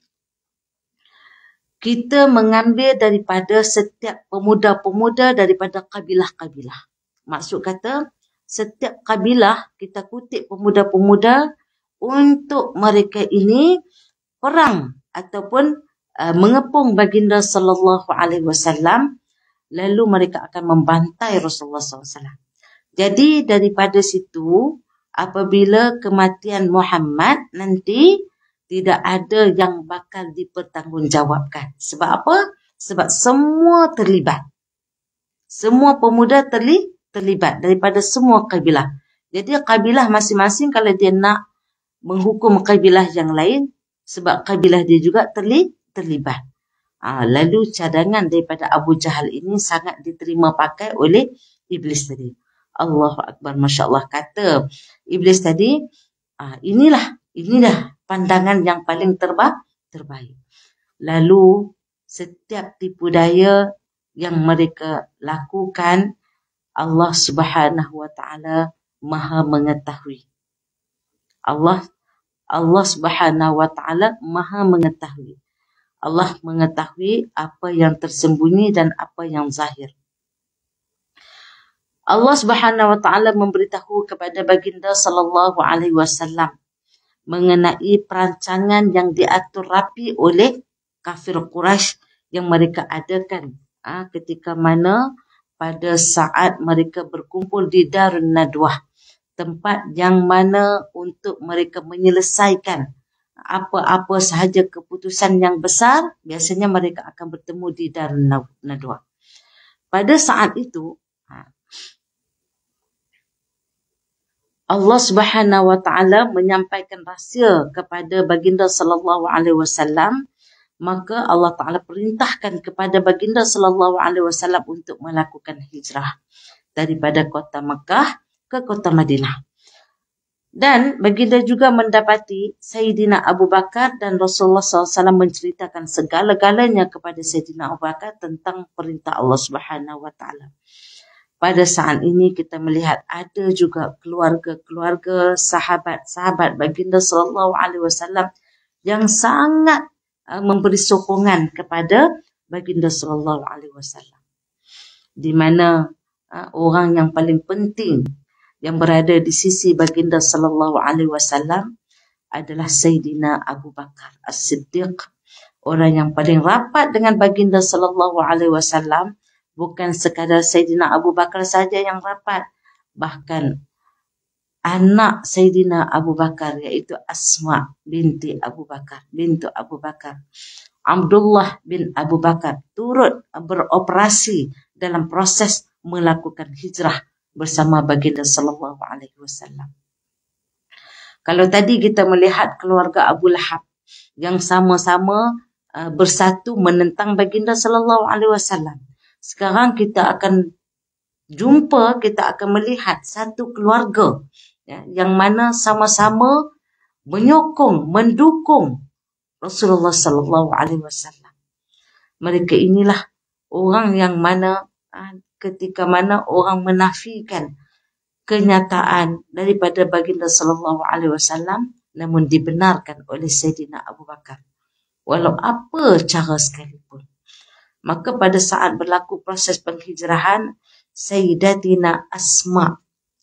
kita mengambil daripada setiap pemuda-pemuda daripada kabilah-kabilah. Maksud kata, setiap kabilah kita kutip pemuda-pemuda untuk mereka ini perang ataupun uh, mengepung baginda sallallahu alaihi wasallam lalu mereka akan membantai Rasulullah SAW. Jadi daripada situ apabila kematian Muhammad nanti tidak ada yang bakal dipertanggungjawabkan. Sebab apa? Sebab semua terlibat. Semua pemuda terli, terlibat daripada semua kabilah. Jadi kabilah masing-masing kalau dia nak menghukum kabilah yang lain, sebab kabilah dia juga terli, terlibat. Ha, lalu cadangan daripada Abu Jahal ini sangat diterima pakai oleh Iblis tadi. Allahu Akbar, Masya Allah. Kata Iblis tadi, ha, inilah, inilah pandangan yang paling terba terbaik. Lalu setiap tipu daya yang mereka lakukan Allah Subhanahu wa taala Maha mengetahui. Allah Allah Subhanahu wa taala Maha mengetahui. Allah mengetahui apa yang tersembunyi dan apa yang zahir. Allah Subhanahu wa taala memberitahu kepada baginda sallallahu alaihi wasallam mengenai perancangan yang diatur rapi oleh kafir Quraisy yang mereka adakan ha, ketika mana pada saat mereka berkumpul di Darun Nadwah tempat yang mana untuk mereka menyelesaikan apa-apa sahaja keputusan yang besar biasanya mereka akan bertemu di Darun Nadwah. Pada saat itu ha, Allah Subhanahu wa taala menyampaikan rahsia kepada baginda sallallahu alaihi wasallam maka Allah taala perintahkan kepada baginda sallallahu alaihi wasallam untuk melakukan hijrah daripada kota Mekah ke kota Madinah Dan baginda juga mendapati Sayyidina Abu Bakar dan Rasulullah SAW menceritakan segala-galanya kepada Sayyidina Abu Bakar tentang perintah Allah Subhanahu Wa Taala. Pada saat ini kita melihat ada juga keluarga-keluarga sahabat-sahabat baginda Sallallahu Alaihi Wasallam yang sangat uh, memberi sokongan kepada baginda Sallallahu Alaihi Wasallam. Di mana uh, orang yang paling penting yang berada di sisi baginda sallallahu alaihi wasallam adalah Sayyidina Abu Bakar As-Siddiq orang yang paling rapat dengan baginda sallallahu alaihi wasallam bukan sekadar Sayyidina Abu Bakar saja yang rapat bahkan anak Sayyidina Abu Bakar iaitu Asma binti Abu Bakar bintu Abu Bakar Abdullah bin Abu Bakar turut beroperasi dalam proses melakukan hijrah bersama baginda sallallahu alaihi wasallam. Kalau tadi kita melihat keluarga Abu Lahab yang sama-sama uh, bersatu menentang baginda sallallahu alaihi wasallam. Sekarang kita akan jumpa, kita akan melihat satu keluarga ya, yang mana sama-sama menyokong, mendukung Rasulullah sallallahu alaihi wasallam. Mereka inilah orang yang mana uh, ketika mana orang menafikan kenyataan daripada baginda sallallahu alaihi wasallam namun dibenarkan oleh Sayyidina Abu Bakar walau apa cara sekalipun maka pada saat berlaku proses penghijrahan Sayyidatina Asma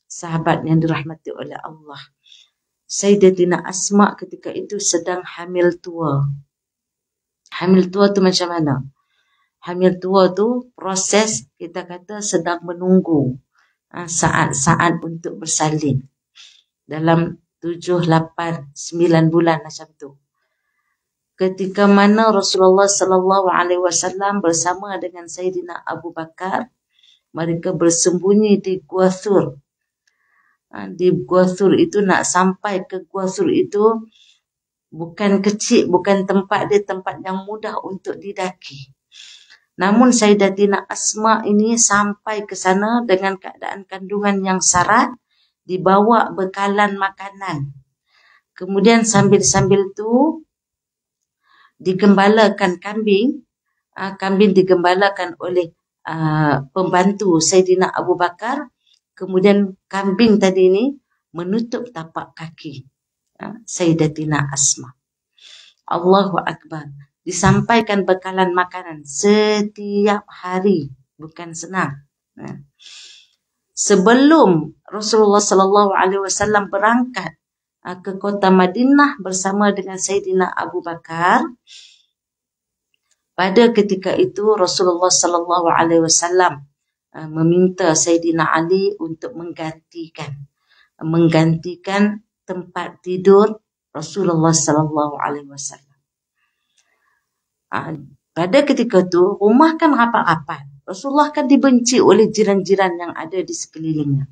sahabat yang dirahmati oleh Allah Sayyidatina Asma ketika itu sedang hamil tua hamil tua tu macam mana hamil tua tu proses kita kata sedang menunggu ha, saat-saat untuk bersalin dalam tujuh, lapan, sembilan bulan macam tu. Ketika mana Rasulullah sallallahu alaihi wasallam bersama dengan Sayyidina Abu Bakar mereka bersembunyi di Gua Thur. Ha, di Gua Thur itu nak sampai ke Gua Thur itu bukan kecil, bukan tempat dia tempat yang mudah untuk didaki. Namun Sayyidatina Asma ini sampai ke sana dengan keadaan kandungan yang sarat, dibawa bekalan makanan. Kemudian sambil-sambil tu digembalakan kambing, uh, kambing digembalakan oleh uh, pembantu Sayyidina Abu Bakar. Kemudian kambing tadi ini menutup tapak kaki uh, Sayyidatina Asma. Allahu Akbar disampaikan bekalan makanan setiap hari bukan senang ha. sebelum Rasulullah sallallahu alaihi wasallam berangkat ha, ke kota Madinah bersama dengan Sayyidina Abu Bakar pada ketika itu Rasulullah sallallahu alaihi wasallam ha, meminta Sayyidina Ali untuk menggantikan menggantikan tempat tidur Rasulullah sallallahu alaihi wasallam Ha, pada ketika tu rumah kan rapat-rapat. Rasulullah kan dibenci oleh jiran-jiran yang ada di sekelilingnya.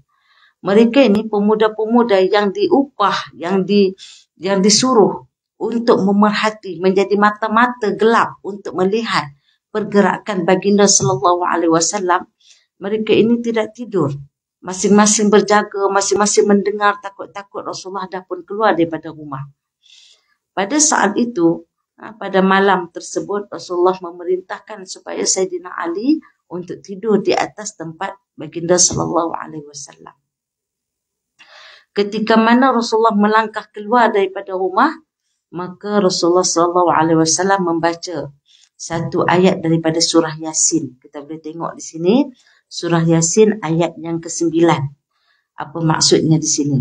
Mereka ini pemuda-pemuda yang diupah, yang di yang disuruh untuk memerhati, menjadi mata-mata gelap untuk melihat pergerakan baginda sallallahu alaihi wasallam. Mereka ini tidak tidur. Masing-masing berjaga, masing-masing mendengar takut-takut Rasulullah dah pun keluar daripada rumah. Pada saat itu, Ha, pada malam tersebut Rasulullah memerintahkan supaya Sayyidina Ali untuk tidur di atas tempat baginda sallallahu alaihi wasallam. Ketika mana Rasulullah melangkah keluar daripada rumah, maka Rasulullah sallallahu alaihi wasallam membaca satu ayat daripada surah Yasin. Kita boleh tengok di sini surah Yasin ayat yang ke-9. Apa maksudnya di sini?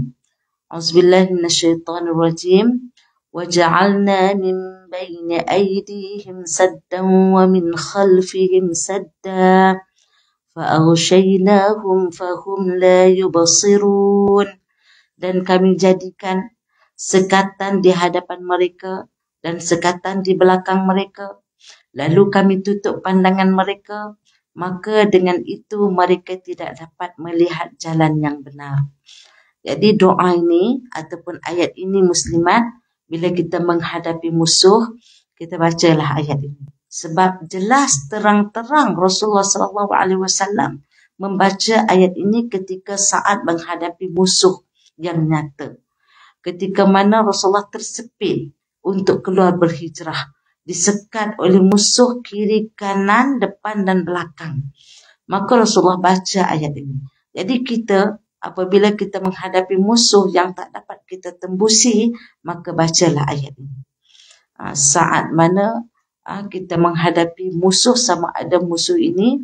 Auzubillahi minasyaitonirrajim. وجعلنا من بين أيديهم سدا ومن خلفهم سدا فأغشيناهم فهم لا يبصرون dan kami jadikan sekatan di hadapan mereka dan sekatan di belakang mereka lalu kami tutup pandangan mereka maka dengan itu mereka tidak dapat melihat jalan yang benar. Jadi doa ini ataupun ayat ini muslimat bila kita menghadapi musuh kita bacalah ayat ini. Sebab jelas terang-terang Rasulullah sallallahu alaihi wasallam membaca ayat ini ketika saat menghadapi musuh yang nyata. Ketika mana Rasulullah tersepit untuk keluar berhijrah. Disekat oleh musuh kiri, kanan, depan dan belakang. Maka Rasulullah baca ayat ini. Jadi kita apabila kita menghadapi musuh yang tak dapat kita tembusi, maka bacalah ayat ini. Ha, saat mana ha, kita menghadapi musuh sama ada musuh ini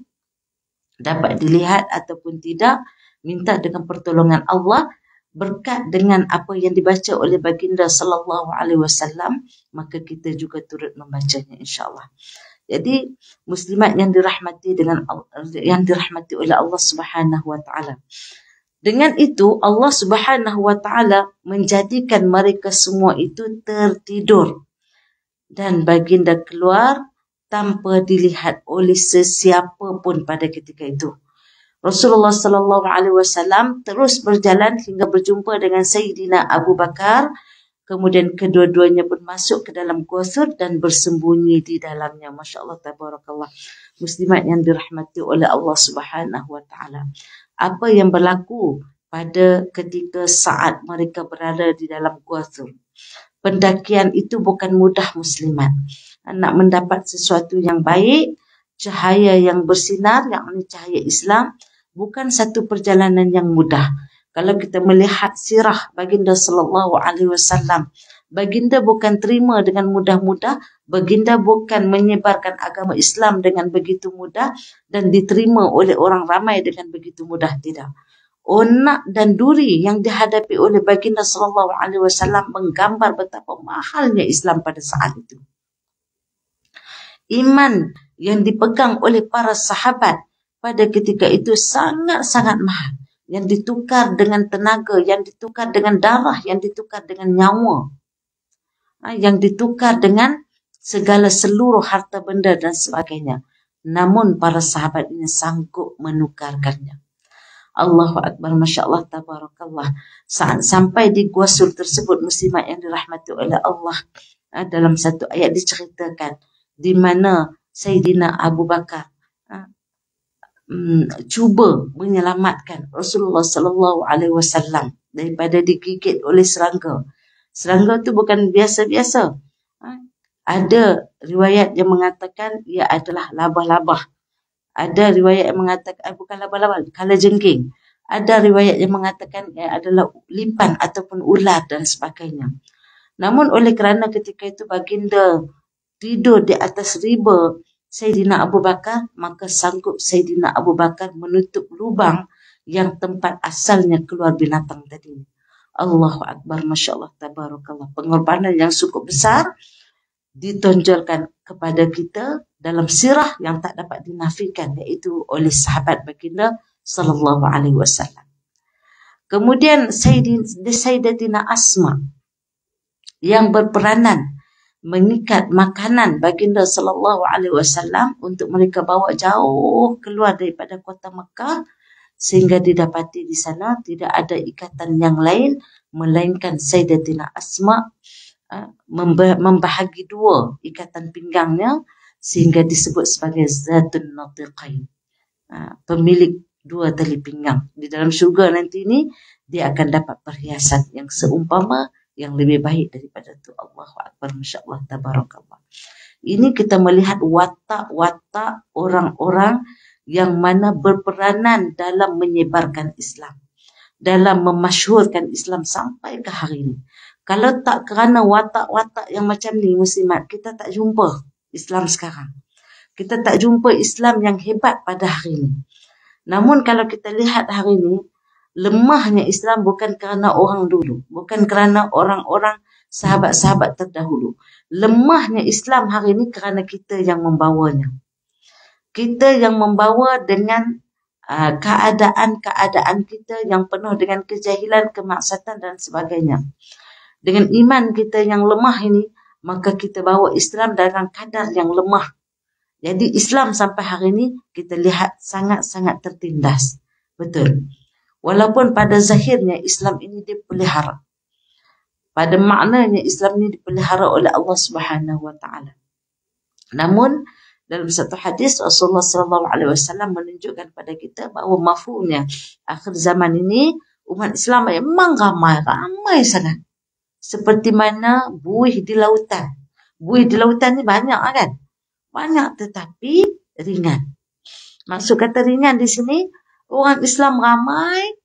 dapat dilihat ataupun tidak, minta dengan pertolongan Allah berkat dengan apa yang dibaca oleh baginda sallallahu alaihi wasallam maka kita juga turut membacanya insyaallah. Jadi muslimat yang dirahmati dengan yang dirahmati oleh Allah Subhanahu wa taala. Dengan itu Allah Subhanahu wa taala menjadikan mereka semua itu tertidur. Dan baginda keluar tanpa dilihat oleh sesiapa pun pada ketika itu Rasulullah sallallahu alaihi wasallam terus berjalan hingga berjumpa dengan Sayyidina Abu Bakar. Kemudian kedua-duanya pun masuk ke dalam gua dan bersembunyi di dalamnya. Masya Allah, tabarakallah. Muslimat yang dirahmati oleh Allah subhanahu wa ta'ala. Apa yang berlaku pada ketika saat mereka berada di dalam gua Pendakian itu bukan mudah muslimat. Nak mendapat sesuatu yang baik, cahaya yang bersinar, yang ini cahaya Islam, bukan satu perjalanan yang mudah. Kalau kita melihat sirah baginda sallallahu alaihi wasallam, baginda bukan terima dengan mudah-mudah, baginda bukan menyebarkan agama Islam dengan begitu mudah dan diterima oleh orang ramai dengan begitu mudah tidak. Onak dan duri yang dihadapi oleh baginda sallallahu alaihi wasallam menggambar betapa mahalnya Islam pada saat itu. Iman yang dipegang oleh para sahabat pada ketika itu sangat-sangat mahal. Yang ditukar dengan tenaga, yang ditukar dengan darah, yang ditukar dengan nyawa. Ha, yang ditukar dengan segala seluruh harta benda dan sebagainya. Namun para sahabat ini sanggup menukarkannya. Allahu Akbar, Masya Allah, Tabarakallah. Saat sampai di gua sur tersebut, muslimat yang dirahmati oleh Allah. Ha, dalam satu ayat diceritakan. Di mana Sayyidina Abu Bakar hmm, cuba menyelamatkan Rasulullah sallallahu alaihi wasallam daripada digigit oleh serangga. Serangga tu bukan biasa-biasa. Ha? Ada riwayat yang mengatakan ia adalah labah-labah. Ada riwayat yang mengatakan eh, bukan labah-labah, kala jengking. Ada riwayat yang mengatakan ia adalah limpan ataupun ular dan sebagainya. Namun oleh kerana ketika itu baginda tidur di atas riba Sayyidina Abu Bakar, maka sanggup Sayyidina Abu Bakar menutup lubang yang tempat asalnya keluar binatang tadi. Allahu Akbar, Masya Allah, Tabarakallah. Pengorbanan yang cukup besar ditonjolkan kepada kita dalam sirah yang tak dapat dinafikan iaitu oleh sahabat baginda sallallahu alaihi wasallam. Kemudian Sayyidatina Asma yang berperanan mengikat makanan baginda sallallahu alaihi wasallam untuk mereka bawa jauh keluar daripada kota Mekah sehingga didapati di sana tidak ada ikatan yang lain melainkan Sayyidatina Asma ha, membahagi dua ikatan pinggangnya sehingga disebut sebagai Zatun Natiqain. Pemilik dua tali pinggang. Di dalam syurga nanti ini dia akan dapat perhiasan yang seumpama yang lebih baik daripada itu Allahu Akbar masya-Allah tabarakallah. Ini kita melihat watak-watak orang-orang yang mana berperanan dalam menyebarkan Islam. Dalam memasyhurkan Islam sampai ke hari ini. Kalau tak kerana watak-watak yang macam ni muslimat, kita tak jumpa Islam sekarang. Kita tak jumpa Islam yang hebat pada hari ini. Namun kalau kita lihat hari ini, lemahnya Islam bukan kerana orang dulu, bukan kerana orang-orang sahabat-sahabat terdahulu. Lemahnya Islam hari ini kerana kita yang membawanya. Kita yang membawa dengan uh, keadaan-keadaan kita yang penuh dengan kejahilan, kemaksatan dan sebagainya. Dengan iman kita yang lemah ini, maka kita bawa Islam dalam kadar yang lemah. Jadi Islam sampai hari ini kita lihat sangat-sangat tertindas. Betul. Walaupun pada zahirnya Islam ini dipelihara. Pada maknanya Islam ini dipelihara oleh Allah Subhanahu wa taala. Namun dalam satu hadis Rasulullah sallallahu alaihi wasallam menunjukkan kepada kita bahawa mafhumnya akhir zaman ini umat Islam memang ramai ramai sangat. seperti mana buih di lautan. Buih di lautan ni banyak kan? Banyak tetapi ringan. Maksud kata ringan di sini, orang Islam ramai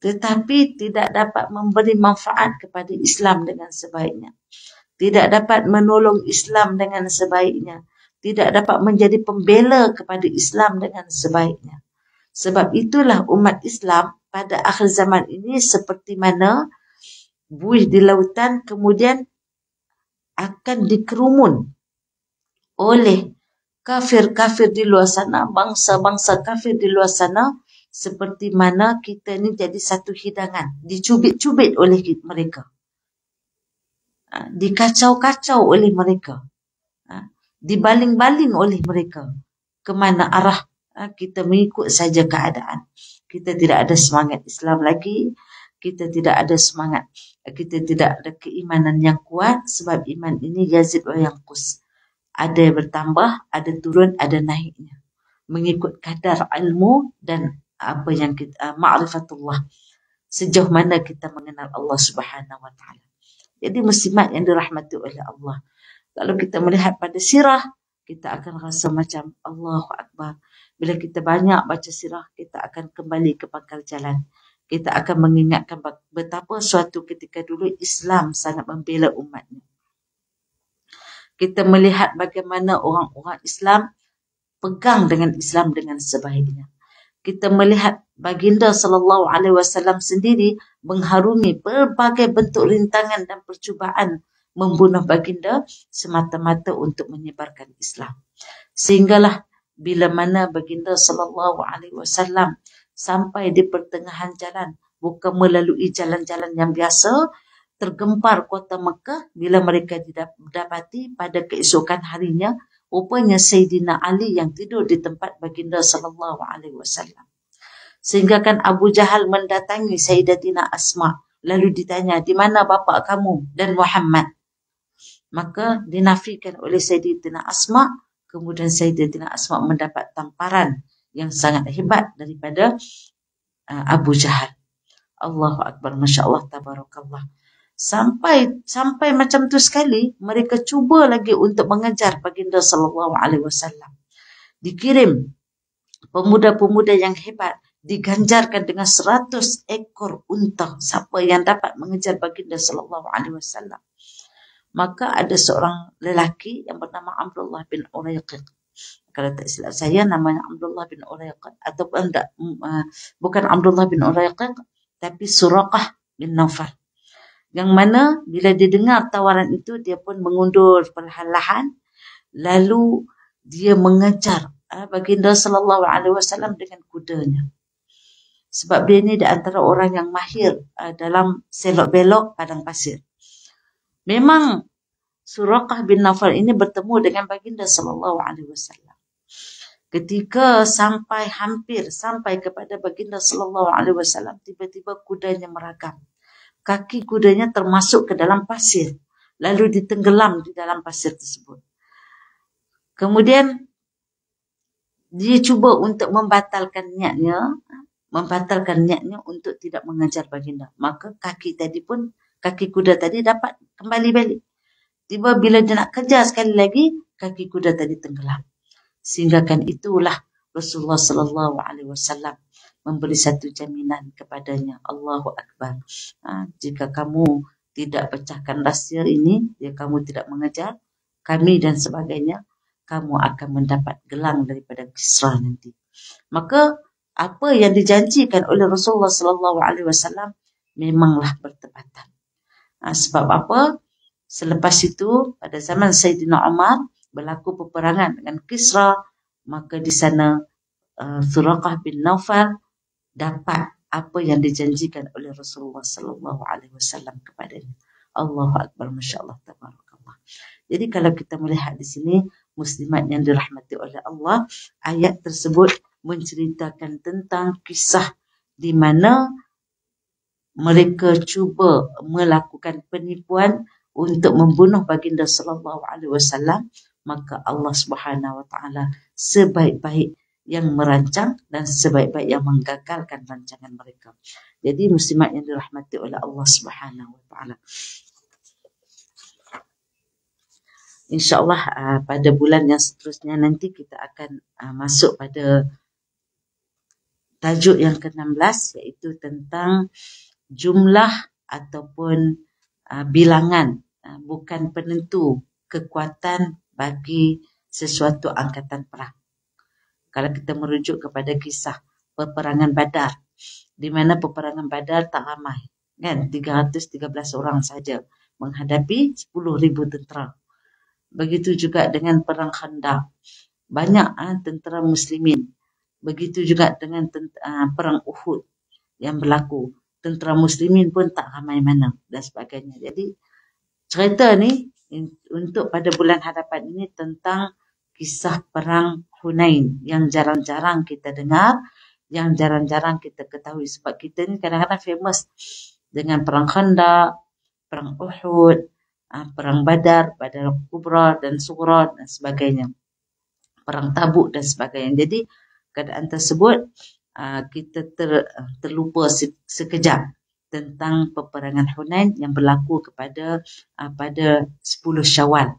tetapi tidak dapat memberi manfaat kepada Islam dengan sebaiknya. Tidak dapat menolong Islam dengan sebaiknya. Tidak dapat menjadi pembela kepada Islam dengan sebaiknya. Sebab itulah umat Islam pada akhir zaman ini seperti mana buih di lautan kemudian akan dikerumun oleh kafir-kafir di luar sana, bangsa-bangsa kafir di luar sana seperti mana kita ni jadi satu hidangan dicubit-cubit oleh mereka. Ha, dikacau-kacau oleh mereka. Ha, dibaling-baling oleh mereka. Ke mana arah ha, kita mengikut saja keadaan. Kita tidak ada semangat Islam lagi. Kita tidak ada semangat kita tidak ada keimanan yang kuat sebab iman ini yazid wa yanqus ada bertambah ada turun ada naiknya mengikut kadar ilmu dan apa yang kita uh, ma'rifatullah sejauh mana kita mengenal Allah Subhanahu wa taala. Jadi muslimat yang dirahmati oleh Allah. Kalau kita melihat pada sirah, kita akan rasa macam Allahu Akbar. Bila kita banyak baca sirah, kita akan kembali ke pangkal jalan. Kita akan mengingatkan betapa suatu ketika dulu Islam sangat membela umatnya. Kita melihat bagaimana orang-orang Islam pegang dengan Islam dengan sebaiknya kita melihat baginda sallallahu alaihi wasallam sendiri mengharungi berbagai bentuk rintangan dan percubaan membunuh baginda semata-mata untuk menyebarkan Islam. Sehinggalah bila mana baginda sallallahu alaihi wasallam sampai di pertengahan jalan bukan melalui jalan-jalan yang biasa tergempar kota Mekah bila mereka didapati pada keesokan harinya Rupanya Sayyidina Ali yang tidur di tempat baginda sallallahu alaihi wasallam. Sehingga kan Abu Jahal mendatangi Sayyidatina Asma. Lalu ditanya, di mana bapa kamu dan Muhammad? Maka dinafikan oleh Sayyidatina Asma. Kemudian Sayyidatina Asma mendapat tamparan yang sangat hebat daripada uh, Abu Jahal. Allahu Akbar, Masya Allah, Tabarakallah sampai sampai macam tu sekali mereka cuba lagi untuk mengejar baginda sallallahu alaihi wasallam. Dikirim pemuda-pemuda yang hebat diganjarkan dengan seratus ekor unta. Siapa yang dapat mengejar baginda sallallahu alaihi wasallam? Maka ada seorang lelaki yang bernama Abdullah bin Uraiqid kalau tak silap saya namanya Abdullah bin Uraiqid ataupun tak, uh, bukan Abdullah bin Uraiqid tapi Suraqah bin Naufal yang mana bila dia dengar tawaran itu dia pun mengundur perlahan-lahan. Lalu dia mengejar uh, baginda sallallahu alaihi wasallam dengan kudanya. Sebab dia ni di antara orang yang mahir uh, dalam selok belok padang pasir. Memang Suraqah bin Nawfal ini bertemu dengan baginda sallallahu alaihi wasallam. Ketika sampai hampir sampai kepada baginda sallallahu alaihi wasallam tiba-tiba kudanya meragam kaki kudanya termasuk ke dalam pasir lalu ditenggelam di dalam pasir tersebut. Kemudian dia cuba untuk membatalkan niatnya membatalkan niatnya untuk tidak mengajar baginda. Maka kaki tadi pun kaki kuda tadi dapat kembali balik. Tiba bila dia nak kejar sekali lagi kaki kuda tadi tenggelam. Sehingga kan itulah Rasulullah sallallahu alaihi wasallam memberi satu jaminan kepadanya. Allahu Akbar. Ha, jika kamu tidak pecahkan rahsia ini ya kamu tidak mengejar kami dan sebagainya kamu akan mendapat gelang daripada Kisra nanti. Maka apa yang dijanjikan oleh Rasulullah sallallahu alaihi wasallam memanglah bertepatan. Ha, sebab apa? Selepas itu pada zaman Sayyidina Umar berlaku peperangan dengan Kisra maka di sana uh, Suraqah bin Naufal dapat apa yang dijanjikan oleh Rasulullah sallallahu alaihi wasallam kepadanya. Allahu akbar masyaallah tabarakallah. Jadi kalau kita melihat di sini muslimat yang dirahmati oleh Allah, ayat tersebut menceritakan tentang kisah di mana mereka cuba melakukan penipuan untuk membunuh baginda sallallahu alaihi wasallam maka Allah Subhanahu wa taala sebaik-baik yang merancang dan sebaik-baik yang menggagalkan rancangan mereka. Jadi muslimat yang dirahmati oleh Allah Subhanahu wa taala. InsyaAllah uh, pada bulan yang seterusnya nanti kita akan uh, masuk pada tajuk yang ke-16 iaitu tentang jumlah ataupun uh, bilangan uh, bukan penentu kekuatan bagi sesuatu angkatan perang kalau kita merujuk kepada kisah peperangan Badar di mana peperangan Badar tak ramai kan? 313 orang saja menghadapi 10,000 tentera. Begitu juga dengan perang Khandaq. Banyak uh, tentera muslimin. Begitu juga dengan tentera, uh, perang Uhud yang berlaku. Tentera muslimin pun tak ramai mana dan sebagainya. Jadi cerita ni untuk pada bulan hadapan ini tentang kisah perang Hunain yang jarang-jarang kita dengar, yang jarang-jarang kita ketahui sebab kita ni kadang-kadang famous dengan perang Khandaq, perang Uhud, ah, perang Badar, Badar Kubra dan Sughra dan sebagainya. Perang Tabuk dan sebagainya. Jadi keadaan tersebut ah, kita ter, terlupa sekejap tentang peperangan Hunain yang berlaku kepada ah, pada 10 Syawal.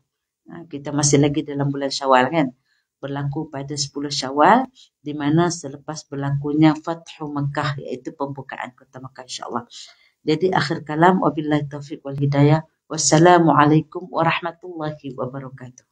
Kita masih lagi dalam bulan Syawal kan berlaku pada 10 Syawal di mana selepas berlakunya Fathu Mekah iaitu pembukaan kota Mekah insya-Allah. Jadi akhir kalam wabillahi taufik wal hidayah. Wassalamualaikum warahmatullahi wabarakatuh.